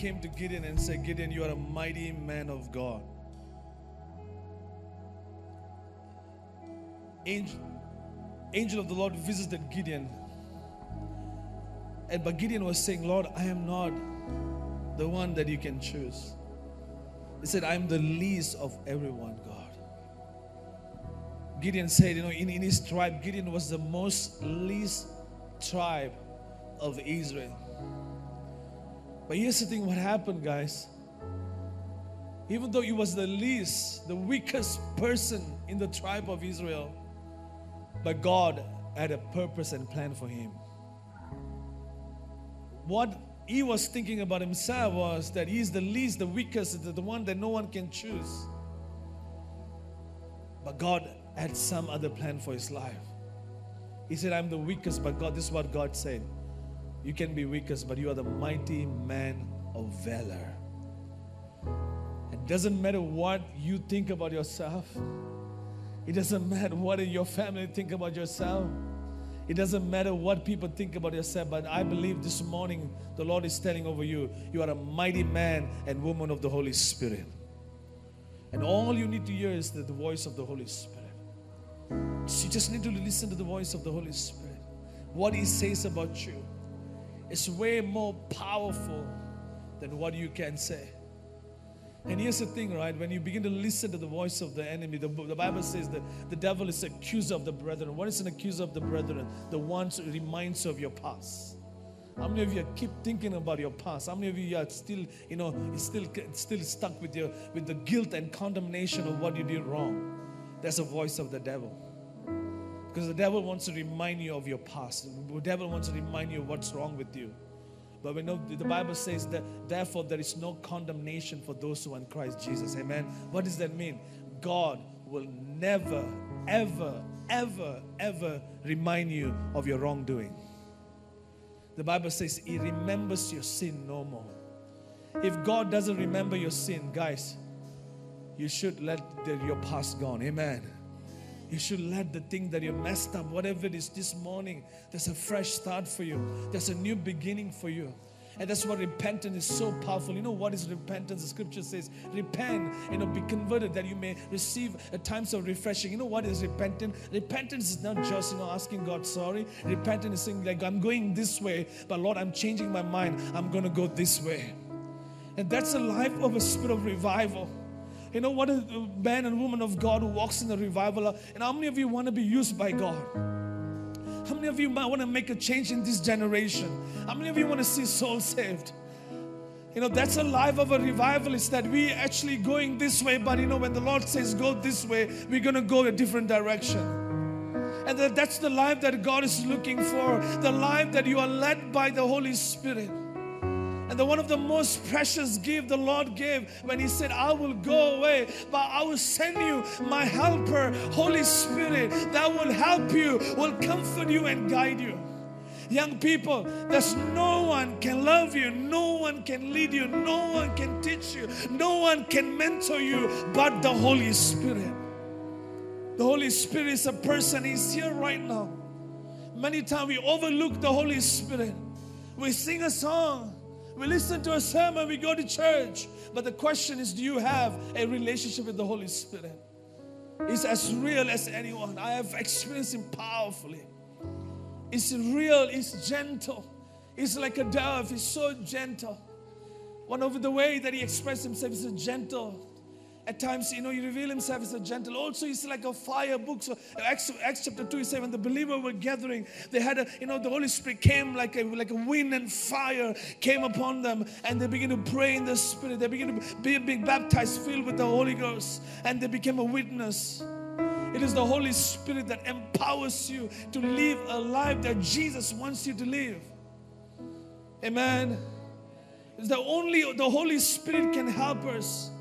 Came to Gideon and said, Gideon, you are a mighty man of God. Angel, angel of the Lord visited Gideon. And but Gideon was saying, Lord, I am not the one that you can choose. He said, I am the least of everyone, God. Gideon said, you know, in, in his tribe, Gideon was the most least tribe of Israel. But here's the thing what happened, guys. Even though he was the least, the weakest person in the tribe of Israel, but God had a purpose and plan for him. What he was thinking about himself was that he's the least, the weakest, the one that no one can choose. But God had some other plan for his life. He said, I'm the weakest, but God, this is what God said. You can be weakest, but you are the mighty man of valor. It doesn't matter what you think about yourself. It doesn't matter what your family think about yourself. It doesn't matter what people think about yourself, but I believe this morning the Lord is telling over you, you are a mighty man and woman of the Holy Spirit. And all you need to hear is the, the voice of the Holy Spirit. So you just need to listen to the voice of the Holy Spirit. What He says about you is way more powerful than what you can say. And here's the thing, right? When you begin to listen to the voice of the enemy, the, the Bible says that the devil is accuser of the brethren. What is an accuser of the brethren? The one who reminds you of your past. How many of you keep thinking about your past? How many of you are still, you know, still still stuck with your with the guilt and condemnation of what you did wrong? That's a voice of the devil. Because the devil wants to remind you of your past. The devil wants to remind you of what's wrong with you. But we know the Bible says that therefore there is no condemnation for those who are in Christ Jesus. Amen. What does that mean? God will never, ever, ever, ever remind you of your wrongdoing. The Bible says He remembers your sin no more. If God doesn't remember your sin, guys, you should let the, your past gone. Amen. You should let the thing that you messed up, whatever it is this morning, there's a fresh start for you. There's a new beginning for you. And that's why repentance is so powerful. You know what is repentance? The scripture says, repent, you know, be converted that you may receive a times of refreshing. You know what is repentance? Repentance is not just, you know, asking God sorry. Repentance is saying, like, I'm going this way, but Lord, I'm changing my mind. I'm going to go this way. And that's the life of a spirit of revival. You know what a man and woman of God who walks in the revival? And how many of you want to be used by God? How many of you might want to make a change in this generation? How many of you want to see souls saved? You know, that's a life of a revivalist that we actually going this way, but you know, when the Lord says go this way, we're going to go a different direction. And that, that's the life that God is looking for, the life that you are led by the Holy Spirit. And the one of the most precious gift the Lord gave when He said, I will go away, but I will send you my helper, Holy Spirit, that will help you, will comfort you and guide you. Young people, there's no one can love you, no one can lead you, no one can teach you, no one can mentor you but the Holy Spirit. The Holy Spirit is a person, He's here right now. Many times we overlook the Holy Spirit. We sing a song, we listen to a sermon, we go to church. But the question is do you have a relationship with the Holy Spirit? It's as real as anyone. I have experienced Him powerfully. It's real, it's gentle. It's like a dove, He's so gentle. One of the way that He expressed Himself is a gentle at times, you know, he reveal himself as a gentle. Also, he's like a fire book. So Acts, Acts chapter 2, he said, when the believers were gathering, they had a, you know, the Holy Spirit came like a like a wind and fire came upon them, and they began to pray in the Spirit. They began to be, be baptized, filled with the Holy Ghost, and they became a witness. It is the Holy Spirit that empowers you to live a life that Jesus wants you to live. Amen. It's the only the Holy Spirit can help us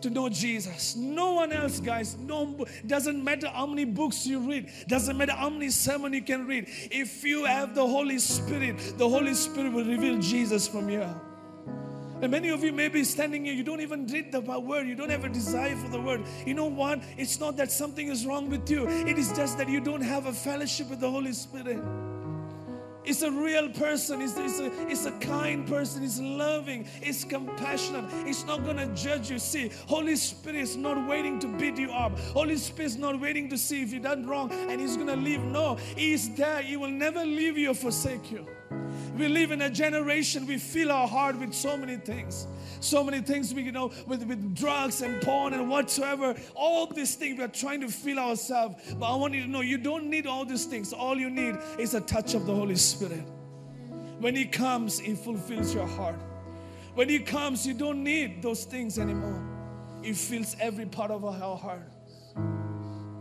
to know Jesus. No one else, guys. No, doesn't matter how many books you read. Doesn't matter how many sermon you can read. If you have the Holy Spirit, the Holy Spirit will reveal Jesus from you. And many of you may be standing here, you don't even read the word, you don't have a desire for the word. You know what? It's not that something is wrong with you, it is just that you don't have a fellowship with the Holy Spirit. He's a real person. It's, he's, a, he's a kind person. It's loving. It's compassionate. It's not going to judge you. See, Holy Spirit is not waiting to beat you up. Holy Spirit is not waiting to see if you done wrong and He's going to leave. No, He's there. He will never leave you or forsake you. We live in a generation, we fill our heart with so many things. So many things we you know with, with drugs and porn and whatsoever. All these things we are trying to fill ourselves. But I want you to know you don't need all these things. All you need is a touch of the Holy Spirit. When He comes, He fulfills your heart. When He comes, you don't need those things anymore. He fills every part of our heart.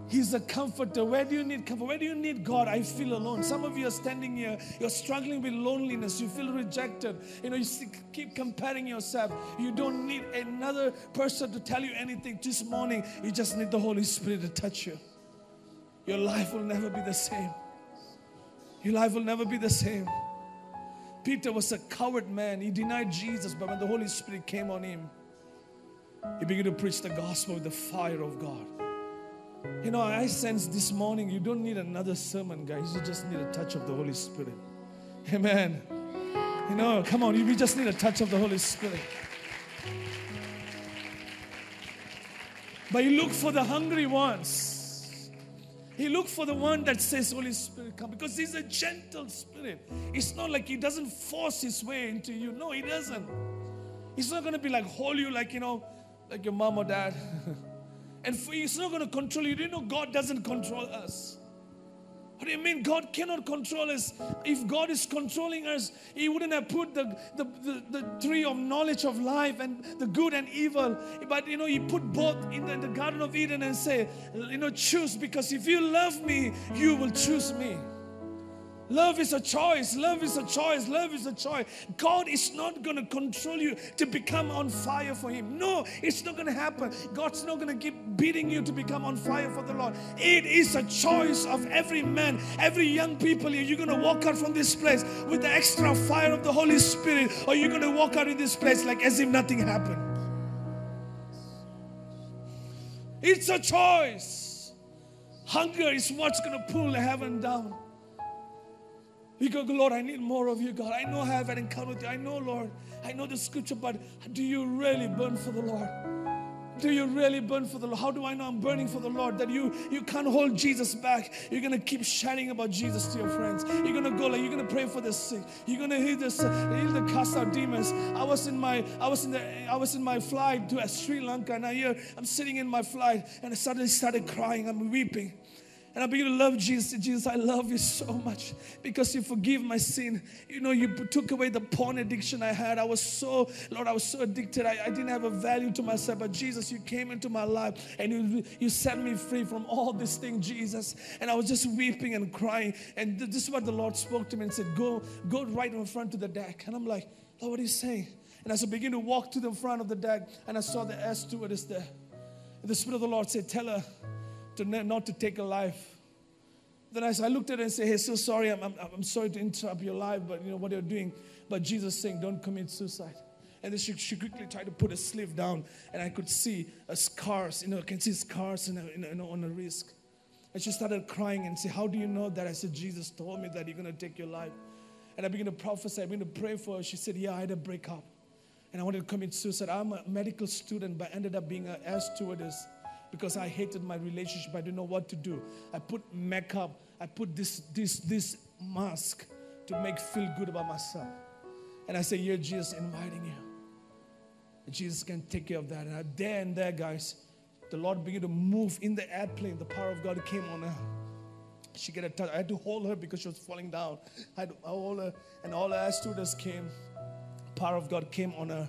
He's a comforter. Where do you need comfort? Where do you need God? I feel alone. Some of you are standing here, you're struggling with loneliness, you feel rejected. You know, you keep comparing yourself. You don't need another person to tell you anything. This morning, you just need the Holy Spirit to touch you. Your life will never be the same. Your life will never be the same. Peter was a coward man. He denied Jesus, but when the Holy Spirit came on him, he began to preach the gospel with the fire of God. You know, I sense this morning you don't need another sermon, guys. You just need a touch of the Holy Spirit. Amen. You know, come on, we just need a touch of the Holy Spirit. But you look for the hungry ones. He look for the one that says, Holy Spirit, come. Because he's a gentle spirit. It's not like he doesn't force his way into you. No, he doesn't. He's not going to be like, hold you like, you know, like your mom or dad. And He's not going to control you. Do you know God doesn't control us? What do you mean? God cannot control us. If God is controlling us, He wouldn't have put the, the, the, the, tree of knowledge of life and the good and evil. But you know, He put both in the, in the Garden of Eden and say, you know, choose because if you love me, you will choose me. Love is a choice. Love is a choice. Love is a choice. God is not going to control you to become on fire for Him. No, it's not going to happen. God's not going to keep beating you to become on fire for the Lord. It is a choice of every man, every young people here. You're going to walk out from this place with the extra fire of the Holy Spirit, or you're going to walk out in this place like as if nothing happened. It's a choice. Hunger is what's going to pull heaven down. We go, Lord, I need more of you, God. I know I have an encounter with you. I know, Lord, I know the scripture, but do you really burn for the Lord? Do you really burn for the Lord? How do I know I'm burning for the Lord? That you you can't hold Jesus back. You're gonna keep shouting about Jesus to your friends. You're gonna go like you're gonna pray for the sick. You're gonna heal this heal the cast out demons. I was in my I was in the I was in my flight to Sri Lanka and I hear I'm sitting in my flight and I suddenly started crying. I'm weeping. And I begin to love Jesus. Jesus, I love you so much because you forgive my sin. You know, you took away the porn addiction I had. I was so, Lord, I was so addicted. I, I didn't have a value to myself. But Jesus, you came into my life and you, you set me free from all these things, Jesus. And I was just weeping and crying. And this is what the Lord spoke to me and said, Go, go right in front to the deck. And I'm like, Lord, what are you saying? And as I began to walk to the front of the deck, and I saw the air stewardess there. And the Spirit of the Lord said, Tell her to not to take a life. Then I, I looked at her and said, Hey, so sorry, I'm, I'm, I'm sorry to interrupt your life, but you know what you're doing. But Jesus saying, Don't commit suicide. And then she, she quickly tried to put a sleeve down, and I could see a scars, you know, I can see scars in a, in a, you know, on a wrist. And she started crying and said, How do you know that? I said, Jesus told me that you're going to take your life. And I began to prophesy, I began to pray for her. She said, Yeah, I had a breakup. And I wanted to commit suicide. I'm a medical student, but I ended up being an air stewardess because I hated my relationship. I didn't know what to do. I put makeup, I put this, this, this mask to make feel good about myself. And I say, You're Jesus inviting you. And Jesus can take care of that. And there and there, guys, the Lord began to move in the airplane. The power of God came on her. She get a touch. I had to hold her because she was falling down. I had to hold her, and all air stewardess came. Power of God came on her.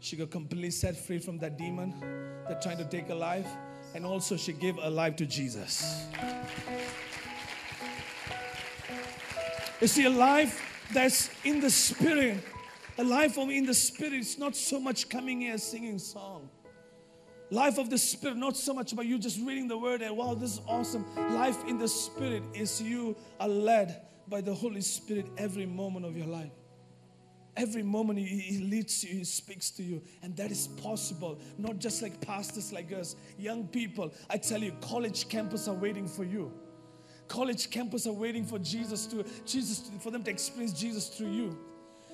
She got completely set free from that demon that trying to take her life. And also she gave her life to Jesus. You see, a life that's in the spirit, a life of in the spirit, it's not so much coming here singing song. Life of the spirit, not so much about you just reading the word and wow, this is awesome. Life in the spirit is you are led by the Holy Spirit every moment of your life. Every moment he, he, leads you, He speaks to you. And that is possible, not just like pastors like us, young people. I tell you, college campus are waiting for you. college campus are waiting for Jesus to Jesus to- for them to experience Jesus through you.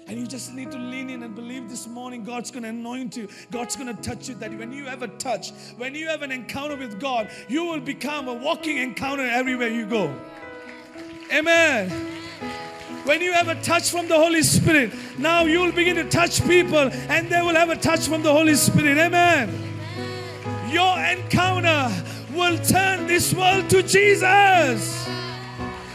And you just need to lean in and believe this morning God's going to anoint you. God's going to touch you. That when you have a touch, when you have an encounter with God, you will become a walking encounter everywhere you go. Amen. When you have a touch from the Holy Spirit, now you will begin to touch people and they will have a touch from the Holy Spirit. Amen. Your encounter will turn this world to Jesus.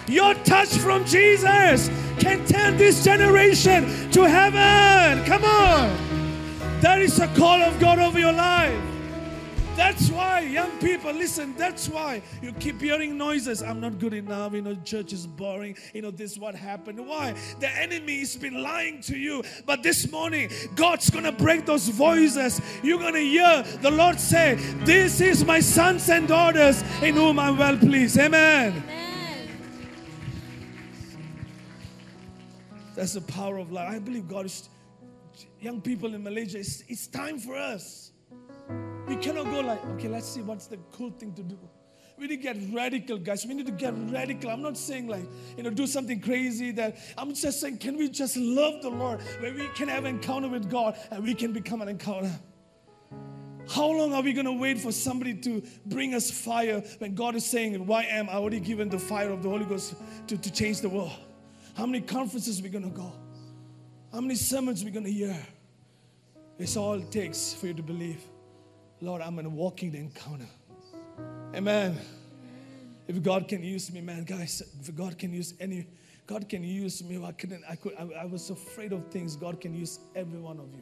Your touch from Jesus can turn this generation to heaven. Come on. There is a call of God over your life. That's why, young people, listen, that's why you keep hearing noises. I'm not good enough. You know, church is boring. You know, this is what happened. Why? The enemy has been lying to you. But this morning, God's going to break those voices. You're going to hear the Lord say, This is my sons and daughters in whom I'm well pleased. Amen. That's the power of life. I believe God is, young people in Malaysia, it's, it's time for us. We cannot go like, okay, let's see what's the cool thing to do. We need to get radical, guys. We need to get radical. I'm not saying like, you know, do something crazy that I'm just saying, can we just love the Lord where we can have an encounter with God and we can become an encounter? How long are we going to wait for somebody to bring us fire when God is saying, Why am I already given the fire of the Holy Ghost to, to change the world? How many conferences are we going to go? How many sermons are we going to hear? It's all it takes for you to believe. Lord, I'm in a walking the encounter. Amen. If God can use me, man, guys, if God can use any, God can use me. I couldn't, I could, I, I was afraid of things. God can use every one of you.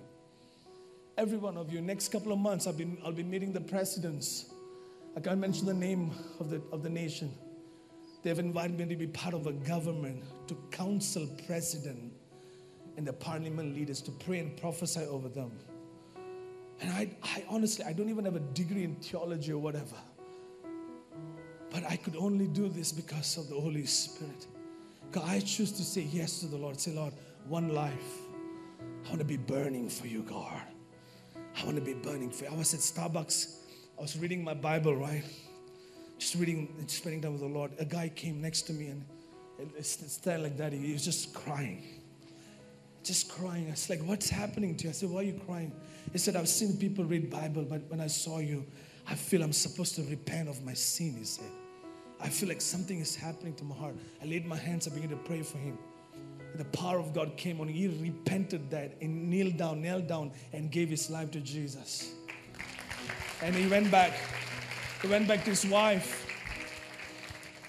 Every one of you. Next couple of months, I'll be, I'll be meeting the presidents. I can't mention the name of the, of the nation. They've invited me to be part of a government to counsel president and the parliament leaders to pray and prophesy over them. And I, I honestly, I don't even have a degree in theology or whatever. But I could only do this because of the Holy Spirit. God, I choose to say yes to the Lord. Say, Lord, one life. I want to be burning for you, God. I want to be burning for you. I was at Starbucks. I was reading my Bible, right? Just reading and spending time with the Lord. A guy came next to me and there like that. He was just crying. Just crying. I was like, what's happening to you? I said, why are you crying? He said, I've seen people read Bible, but when I saw you, I feel I'm supposed to repent of my sin, he said. I feel like something is happening to my heart. I laid my hands, I began to pray for him. The power of God came on. He repented that and kneeled down, knelt down, and gave his life to Jesus. And he went back. He went back to his wife.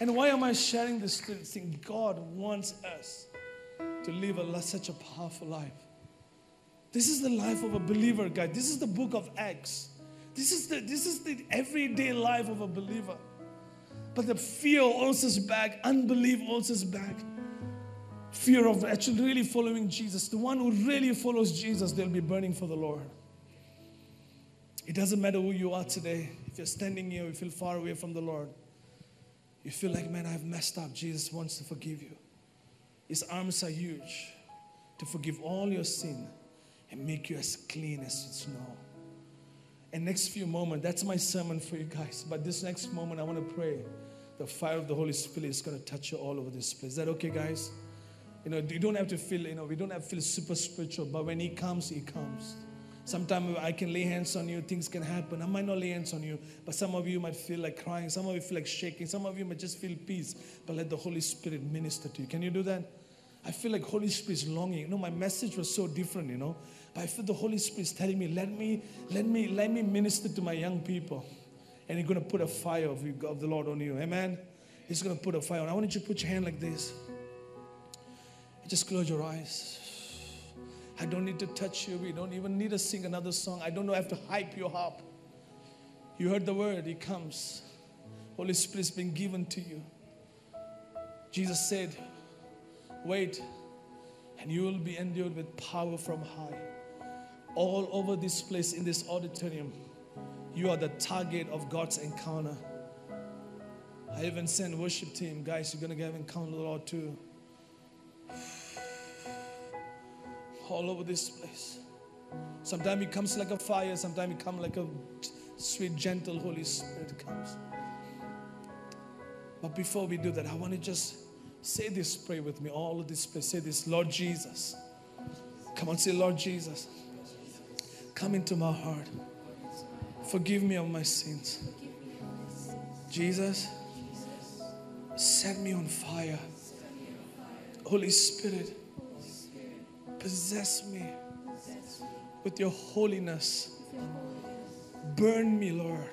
And why am I sharing this thing? God wants us to live a, such a powerful life. This is the life of a believer, guys. This is the book of Acts. This is the this is the everyday life of a believer. But the fear also is back, unbelief also is back. Fear of actually really following Jesus. The one who really follows Jesus, they'll be burning for the Lord. It doesn't matter who you are today. If you're standing here, you feel far away from the Lord. You feel like, man, I've messed up. Jesus wants to forgive you. His arms are huge to forgive all your sin and make you as clean as snow. And next few moments, that's my sermon for you guys. But this next moment, I want to pray. The fire of the Holy Spirit is going to touch you all over this place. Is that okay, guys? You know, you don't have to feel, you know, we don't have to feel super spiritual, but when He comes, He comes. Sometimes I can lay hands on you, things can happen. I might not lay hands on you, but some of you might feel like crying. Some of you feel like shaking. Some of you might just feel peace. But let the Holy Spirit minister to you. Can you do that? I feel like Holy Spirit is longing. You know, my message was so different, you know. But I feel the Holy Spirit is telling me, let me, let me, let me minister to my young people. And He's going to put a fire of, you, of the Lord on you. Amen. He's going to put a fire on. I want you to put your hand like this. Just close your eyes. I don't need to touch you. We don't even need to sing another song. I don't know. I have to hype you up. You heard the word. He comes. Holy Spirit's been given to you. Jesus said, Wait, and you will be endued with power from high. All over this place, in this auditorium, you are the target of God's encounter. I even send worship team, guys, you're gonna get encounter the Lord too. All over this place. Sometimes it comes like a fire, sometimes it comes like a sweet, gentle Holy Spirit comes. But before we do that, I want to just say this prayer with me. All of this. Say this, Lord Jesus. Come on, say, Lord Jesus. Come into my heart. Forgive me of my sins. Jesus, set me on fire. Holy Spirit, possess me with your holiness. Burn me, Lord,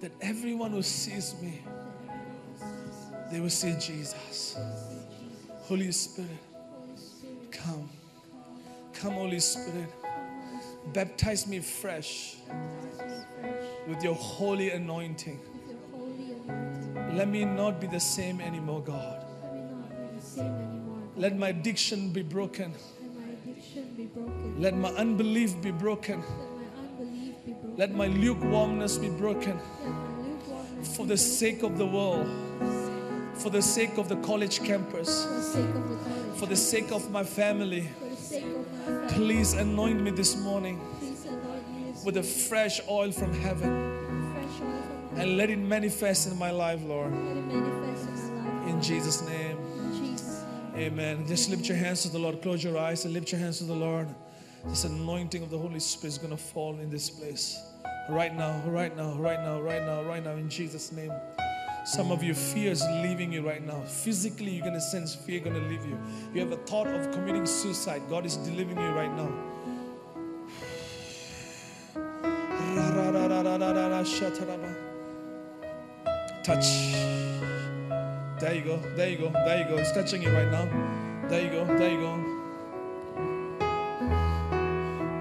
that everyone who sees me, they will see Jesus. Holy Spirit, come. Come, Holy Spirit. Baptize me fresh with your holy anointing. Let me not be the same anymore, God. Let my addiction be broken. Let my unbelief be broken. Let my lukewarmness be broken. For the sake of the world, for the sake of the college campus, for the sake of my family, please anoint me this morning with a fresh oil from heaven and let it manifest in my life, Lord. In Jesus' name. Amen. Just lift your hands to the Lord. Close your eyes and lift your hands to the Lord. This anointing of the Holy Spirit is going to fall in this place. Right now, right now, right now, right now, right now, in Jesus' name. Some of your fear is leaving you right now. Physically, you're going to sense fear going to leave you. You have a thought of committing suicide. God is delivering you right now. Touch. There you go. There you go. There you go. It's touching you right now. There you go. There you go.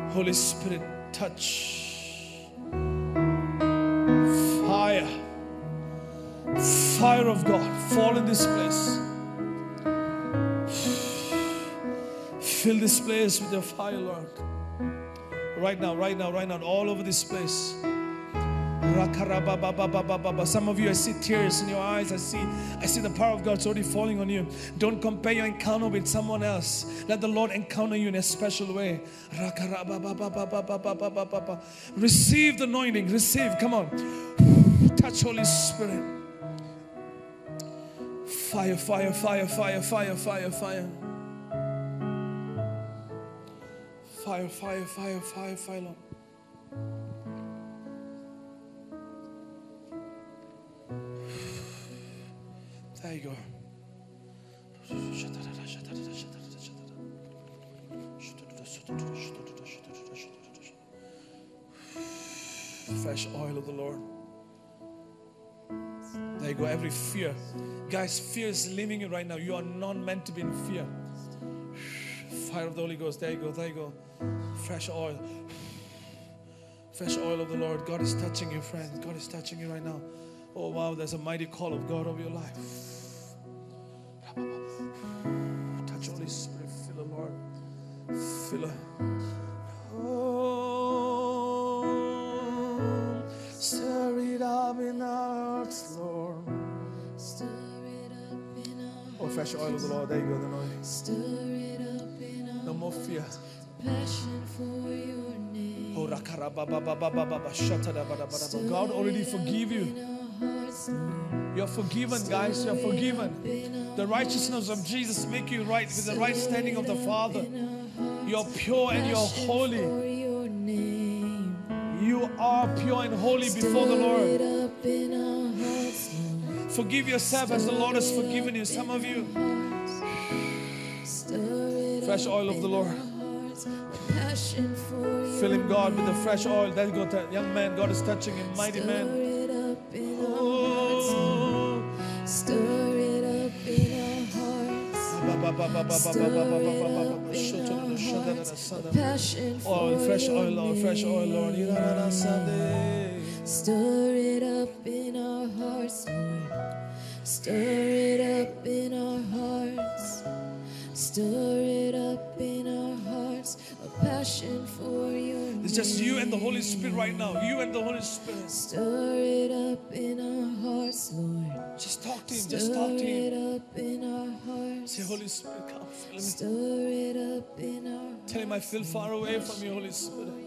Holy Spirit, touch. Fire. Fire of God, fall in this place. Fill this place with your fire, Lord. Right now, right now, right now, all over this place. Some of you, I see tears in your eyes. I see, I see the power of God's already falling on you. Don't compare your encounter with someone else. Let the Lord encounter you in a special way. Receive the anointing. Receive. Come on. Touch Holy Spirit. Fire, fire, fire, fire, fire, fire, fire. Fire, fire, fire, fire, fire, Lord. There you go. Fresh oil of the Lord. There you go. Every fear. Guys, fear is leaving you right now. You are not meant to be in fear. Fire of the Holy Ghost. There you go. There you go. Fresh oil. Fresh oil of the Lord. God is touching you, friend. God is touching you right now. Oh, wow. There's a mighty call of God over your life. Touch Holy Spirit. Feel the Lord. Her. Oh, stir it up in our hearts, Lord. Oh, fresh oil of the Lord. There you go. The anointing.
Stir it up in our
No more fear.
passion for your name.
Oh. God already forgive you.
In our hearts,
You're forgiven, guys. You're forgiven. The righteousness of Jesus make you right with the right standing of the Father. You're pure and you're holy.
for your name.
You are pure and holy before the Lord. Forgive yourself as the Lord has forgiven you. Some of you, fresh oil of the Lord.
in our hearts. A passion for your
God with the fresh oil. There you go, that young man. God is touching him. Mighty
Stir
man.
it up in our hearts,
Oh.
Stir it up in our hearts.
Oil, fresh oil, Lord, fresh oil, Lord.
Stir it up in our hearts, Lord. Stir it up in our hearts. Stir it up in our hearts. A passion for your name.
It's just you and the Holy. Spirit right now. You and the Holy Spirit.
Stir it up in our hearts, Lord.
Just talk to Him. Just talk
Stir
to
it
Him.
up in our hearts.
Say, Holy Spirit, come. Fill me.
Stir it up in our hearts.
Tell Him I feel far away from you, Holy Spirit.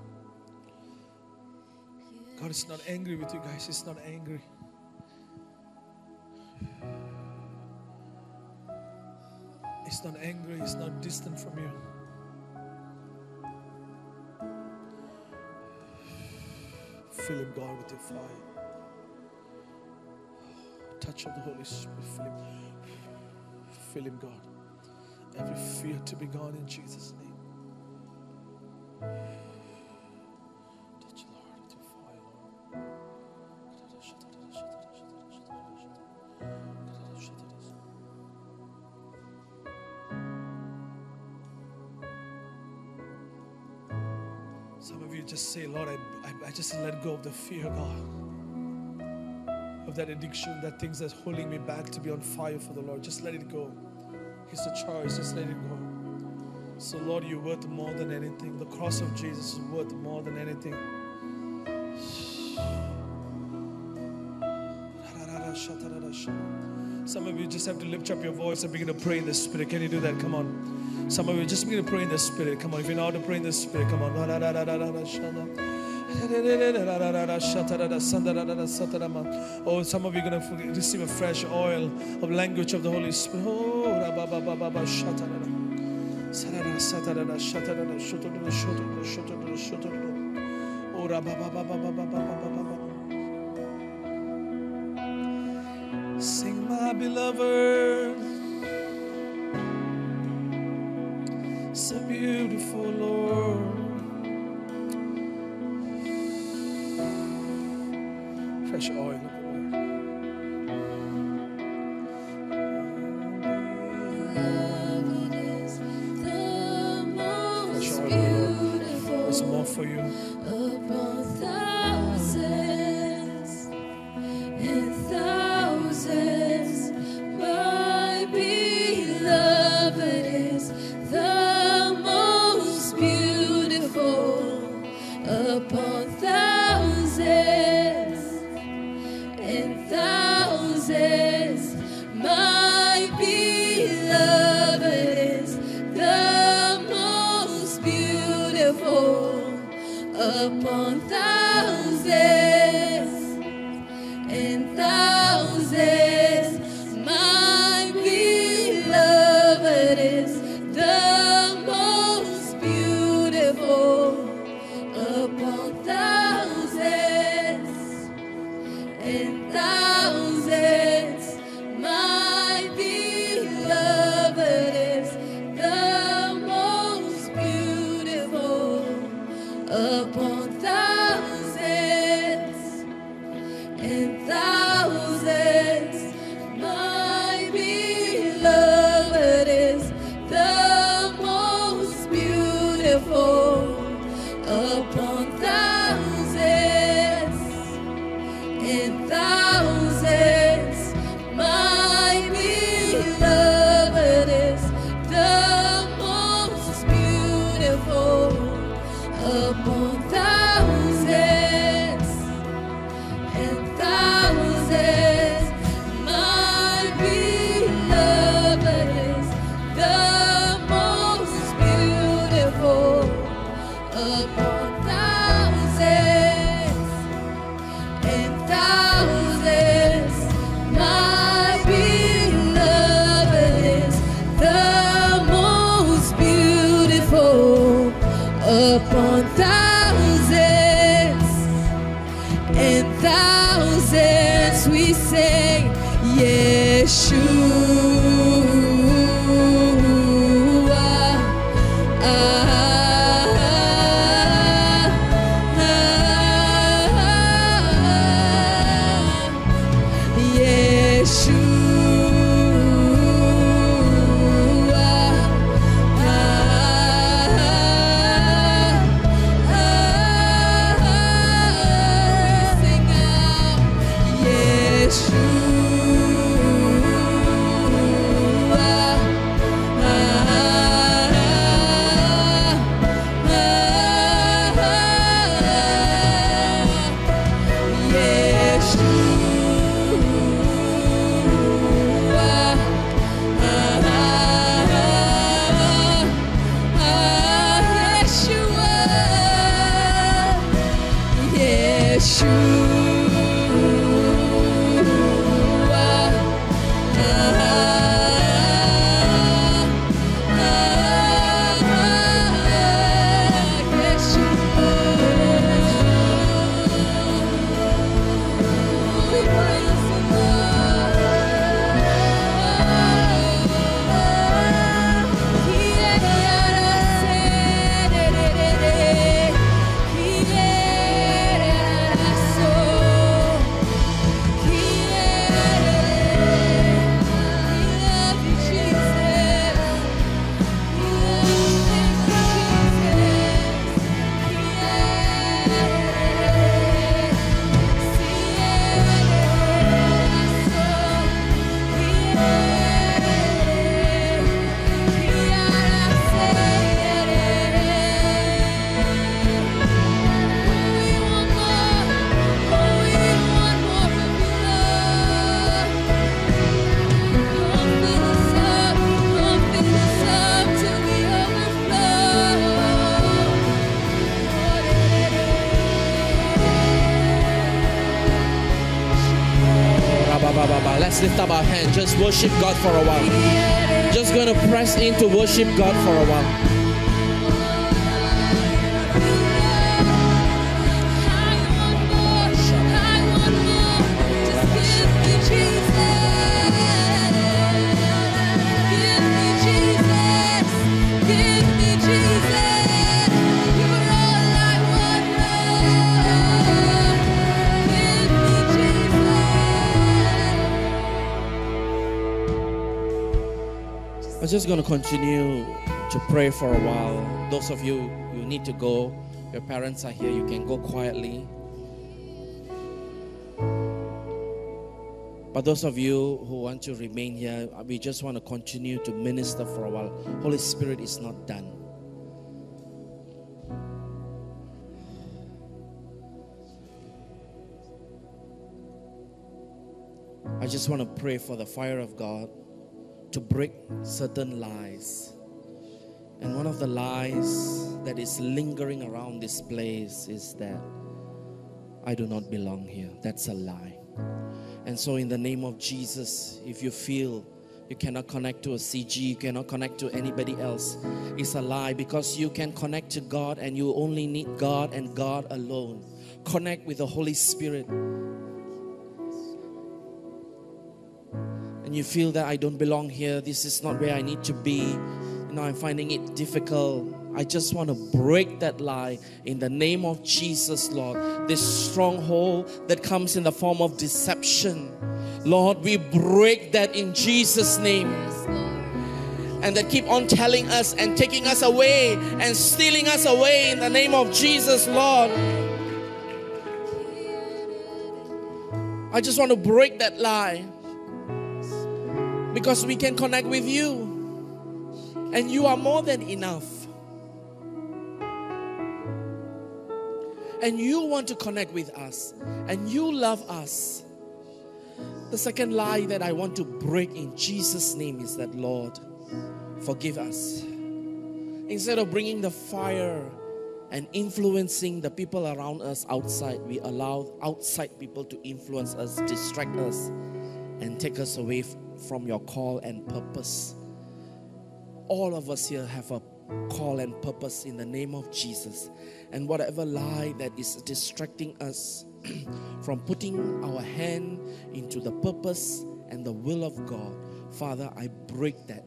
God is not angry with you guys. He's not angry. He's not angry. He's not distant from you. Fill him, God, with your fire. Touch of the Holy Spirit. Fill him. Fill him, God. Every fear to be gone in Jesus' name. Some of you just say, Lord, I, I, I just let go of the fear, God, of that addiction, that things that's holding me back to be on fire for the Lord. Just let it go. It's a choice, just let it go. So, Lord, you're worth more than anything. The cross of Jesus is worth more than anything. Some of you just have to lift up your voice and begin to pray in the Spirit. Can you do that? Come on. Some of you just begin to pray in the Spirit. Come on. If you know how to pray in the Spirit, come on. Oh, some of you are going to receive a fresh oil of language of the Holy Spirit. Oh, beloved. So beautiful, Lord. Fresh oil
and thousands. We say, Yeshua.
Worship God continue to pray for a while. Those of you you need to go, your parents are here, you can go quietly. But those of you who want to remain here, we just want to continue to minister for a while. Holy Spirit is not done. I just want to pray for the fire of God to break certain lies. And one of the lies that is lingering around this place is that I do not belong here. That's a lie. And so, in the name of Jesus, if you feel you cannot connect to a CG, you cannot connect to anybody else, it's a lie because you can connect to God and you only need God and God alone. Connect with the Holy Spirit. And you feel that I don't belong here, this is not where I need to be, you know, I'm finding it difficult. I just want to break that lie in the name of Jesus, Lord. This stronghold that comes in the form of deception, Lord, we break that in Jesus' name. And that keep on telling us and taking us away and stealing us away in the name of Jesus, Lord. I just want to break that lie because we can connect with you and you are more than enough. And you want to connect with us and you love us. The second lie that I want to break in Jesus' name is that, Lord, forgive us. Instead of bringing the fire and influencing the people around us outside, we allow outside people to influence us, distract us, and take us away from your call and purpose. All of us here have a call and purpose in the name of Jesus. And whatever lie that is distracting us from putting our hand into the purpose and the will of God, Father, I break that.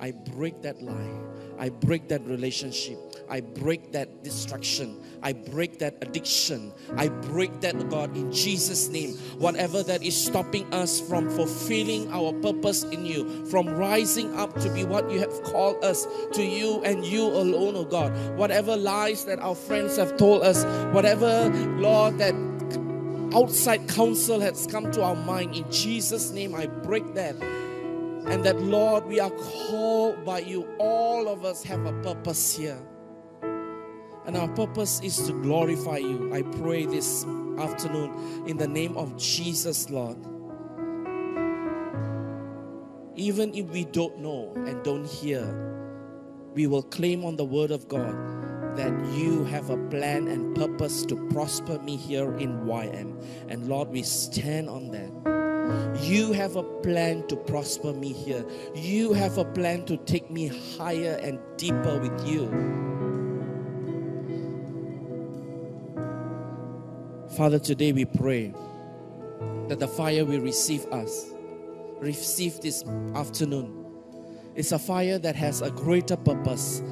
I break that lie. I break that relationship. I break that distraction. I break that addiction. I break that, God, in Jesus' name. Whatever that is stopping us from fulfilling our purpose in you, from rising up to be what you have called us to you and you alone, oh God. Whatever lies that our friends have told us, whatever, Lord, that outside counsel has come to our mind, in Jesus' name, I break that. And that, Lord, we are called by you. All of us have a purpose here. And our purpose is to glorify you. I pray this afternoon in the name of Jesus, Lord. Even if we don't know and don't hear, we will claim on the word of God that you have a plan and purpose to prosper me here in YM. And Lord, we stand on that. You have a plan to prosper me here. You have a plan to take me higher and deeper with you. Father, today we pray that the fire will receive us, receive this afternoon, It's a fire that has a greater purpose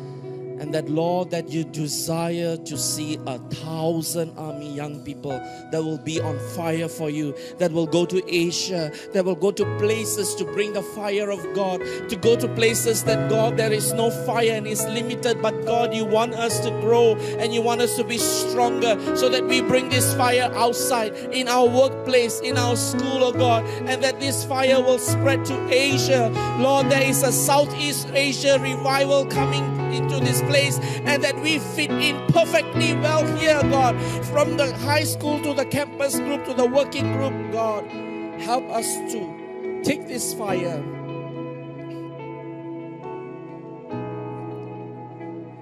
and that Lord, that you desire to see a thousand army young people that will be on fire for you, that will go to Asia, that will go to places to bring the fire of God, to go to places that God, there is no fire and is limited, but God, you want us to grow and you want us to be stronger so that we bring this fire outside in our workplace, in our school, oh God, and that this fire will spread to Asia. Lord, there is a Southeast Asia revival coming into this place and that we fit in perfectly well here, God, from the high school to the campus group to the working group, God. Help us to take this fire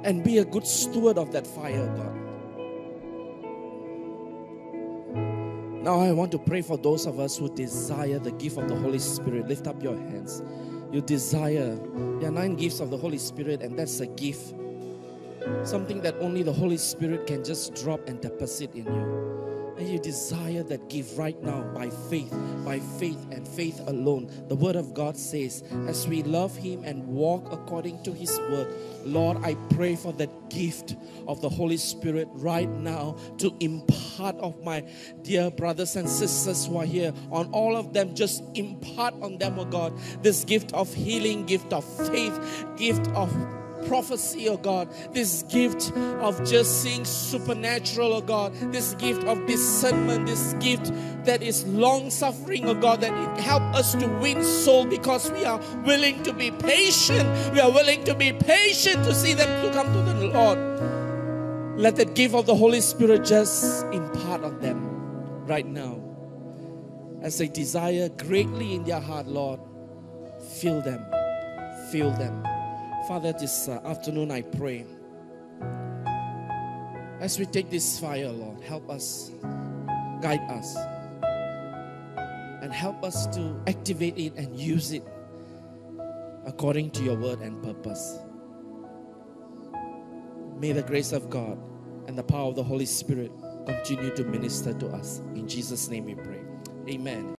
and be a good steward of that fire, God. Now I want to pray for those of us who desire the gift of the Holy Spirit. Lift up your hands. You desire. There are nine gifts of the Holy Spirit, and that's a gift. Something that only the Holy Spirit can just drop and deposit in you. And you desire that gift right now by faith, by faith and faith alone. The Word of God says, as we love Him and walk according to His Word, Lord, I pray for that gift of the Holy Spirit right now to impart of my dear brothers and sisters who are here, on all of them, just impart on them, oh God, this gift of healing, gift of faith, gift of prophecy, oh God, this gift of just seeing supernatural, oh God, this gift of discernment, this gift that is long suffering, oh God, that it help us to win soul because we are willing to be patient. We are willing to be patient to see them to come to the Lord. Let the gift of the Holy Spirit just impart on them right now. As they desire greatly in their heart, Lord, fill them, fill them. Father, this uh, afternoon I pray. As we take this fire, Lord, help us, guide us, and help us to activate it and use it according to your word and purpose. May the grace of God and the power of the Holy Spirit continue to minister to us. In Jesus' name we pray. Amen.